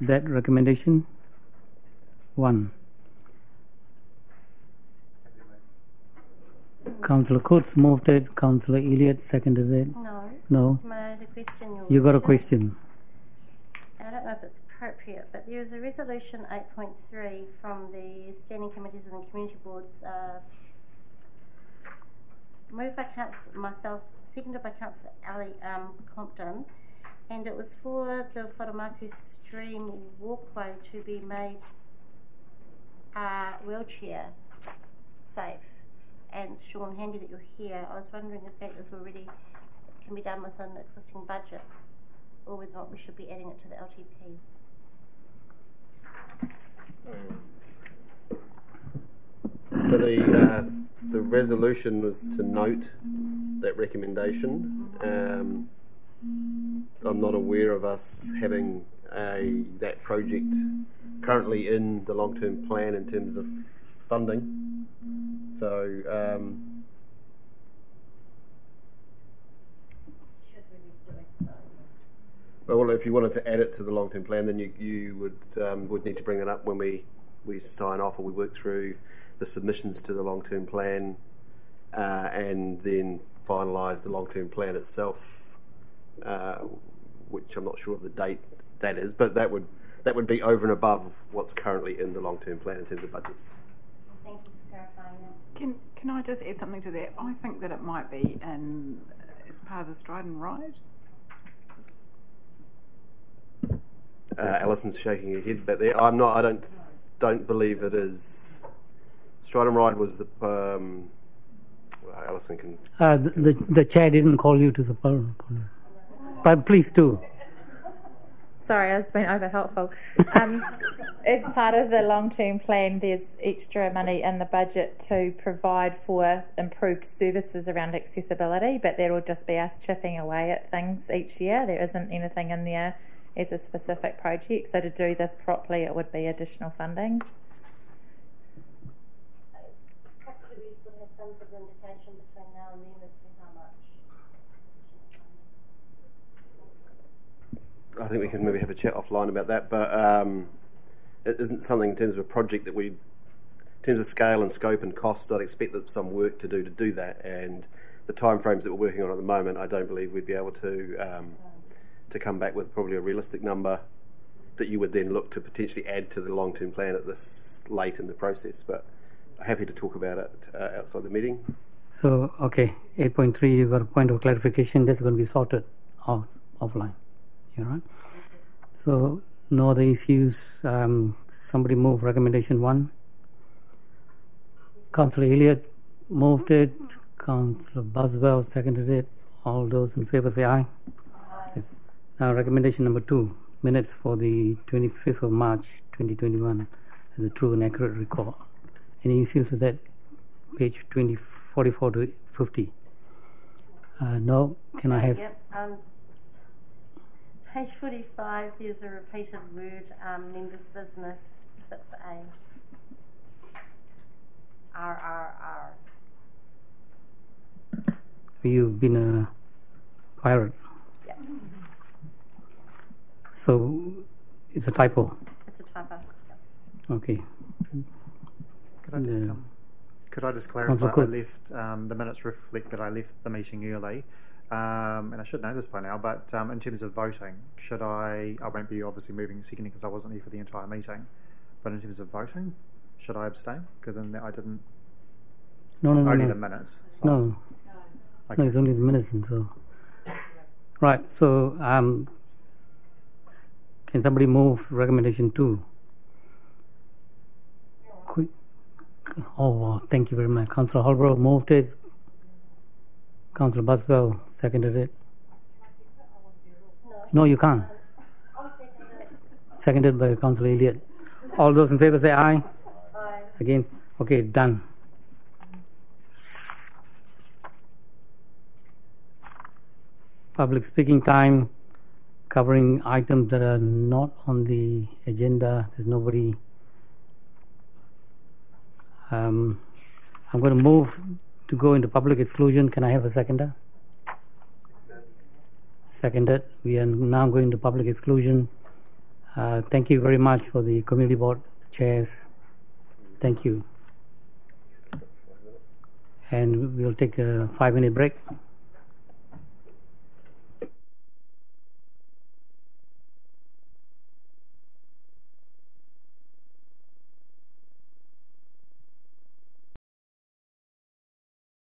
that recommendation? One. Councillor Cootes moved it, Councillor Elliott seconded it. No. No. May I have a question? You got a question? I don't know if it's appropriate, but there is a resolution 8.3 from the Standing Committees and Community Boards, uh, moved by council, myself, seconded by Councillor Ali um, Compton, and it was for the Wharemauku Stream walkway to be made uh, wheelchair safe. And Sean, handy that you're here, I was wondering if that is already, can be done within existing budgets, or whether we should be adding it to the LTP. So the, uh, the resolution was to note that recommendation. Um, I'm not aware of us having a, that project currently in the long-term plan in terms of funding. So, um, well, if you wanted to add it to the long-term plan, then you, you would, um, would need to bring that up when we, we sign off or we work through the submissions to the long-term plan, uh, and then finalise the long-term plan itself, uh, which I'm not sure of the date that is, but that would, that would be over and above what's currently in the long-term plan in terms of budgets. Thank you for clarifying that. Can can I just add something to that? I think that it might be in as part of the Stride 'n' Ride. Uh, Alison's shaking her head back there. I'm not. I don't. Don't believe it is. Stride 'n' Ride was the. Um, well, Alison can. Uh, the, the, the chair didn't call you to the podium. But please do. Sorry, I was being over helpful. Um, as part of the long term plan, there's extra money in the budget to provide for improved services around accessibility, but that will just be us chipping away at things each year. There isn't anything in there as a specific project. So, to do this properly, it would be additional funding. Perhaps we would have of between now and then as to how much. I think we can maybe have a chat offline about that, but um, it isn't something in terms of a project that we, in terms of scale and scope and costs, I'd expect there's some work to do to do that. And the timeframes that we're working on at the moment, I don't believe we'd be able to um, to come back with probably a realistic number that you would then look to potentially add to the long-term plan at this late in the process. But happy to talk about it uh, outside the meeting. So, okay, 8.3, you got a point of clarification. That's going to be sorted out offline. You right? So, no other issues. Um, somebody move recommendation one. Councillor Elliott moved it. Councillor Buswell seconded it. All those in favour say aye. Yes. Now, recommendation number two minutes for the 25th of March 2021 as a true and accurate record. Any issues with that? Page 20, 44 to 50. Uh, no, can I have? Yep, um, page forty-five, there's a repeated word, um, members business, six A. R, R, R. You've been a pirate. Yep, So it's a typo. it's a typo. Yep. Okay. Could I just, Yeah. um, could I just Councillor clarify? I left um, the minutes reflect that I left the meeting early, um, and I should know this by now. But um, in terms of voting, should I? I won't be obviously moving seconding because I wasn't there for the entire meeting. But in terms of voting, should I abstain? Because then I didn't. No, it's no, no, only no. the minutes. so- No. No, it's only the minutes and so. Right, so um, can somebody move recommendation two? Quick. Oh, wow, thank you very much. Councillor Holborow moved it. Councillor Buswell seconded it. No, you can't. Seconded by Councillor Elliott. All those in favour say aye. Aye. Again, okay, done. Public speaking time, covering items that are not on the agenda. There's nobody. Um, I'm going to move to go into public exclusion. Can I have a seconder? Seconded. We are now going to public exclusion. Uh, thank you very much for the community board chairs. Thank you. And we'll take a five minute break.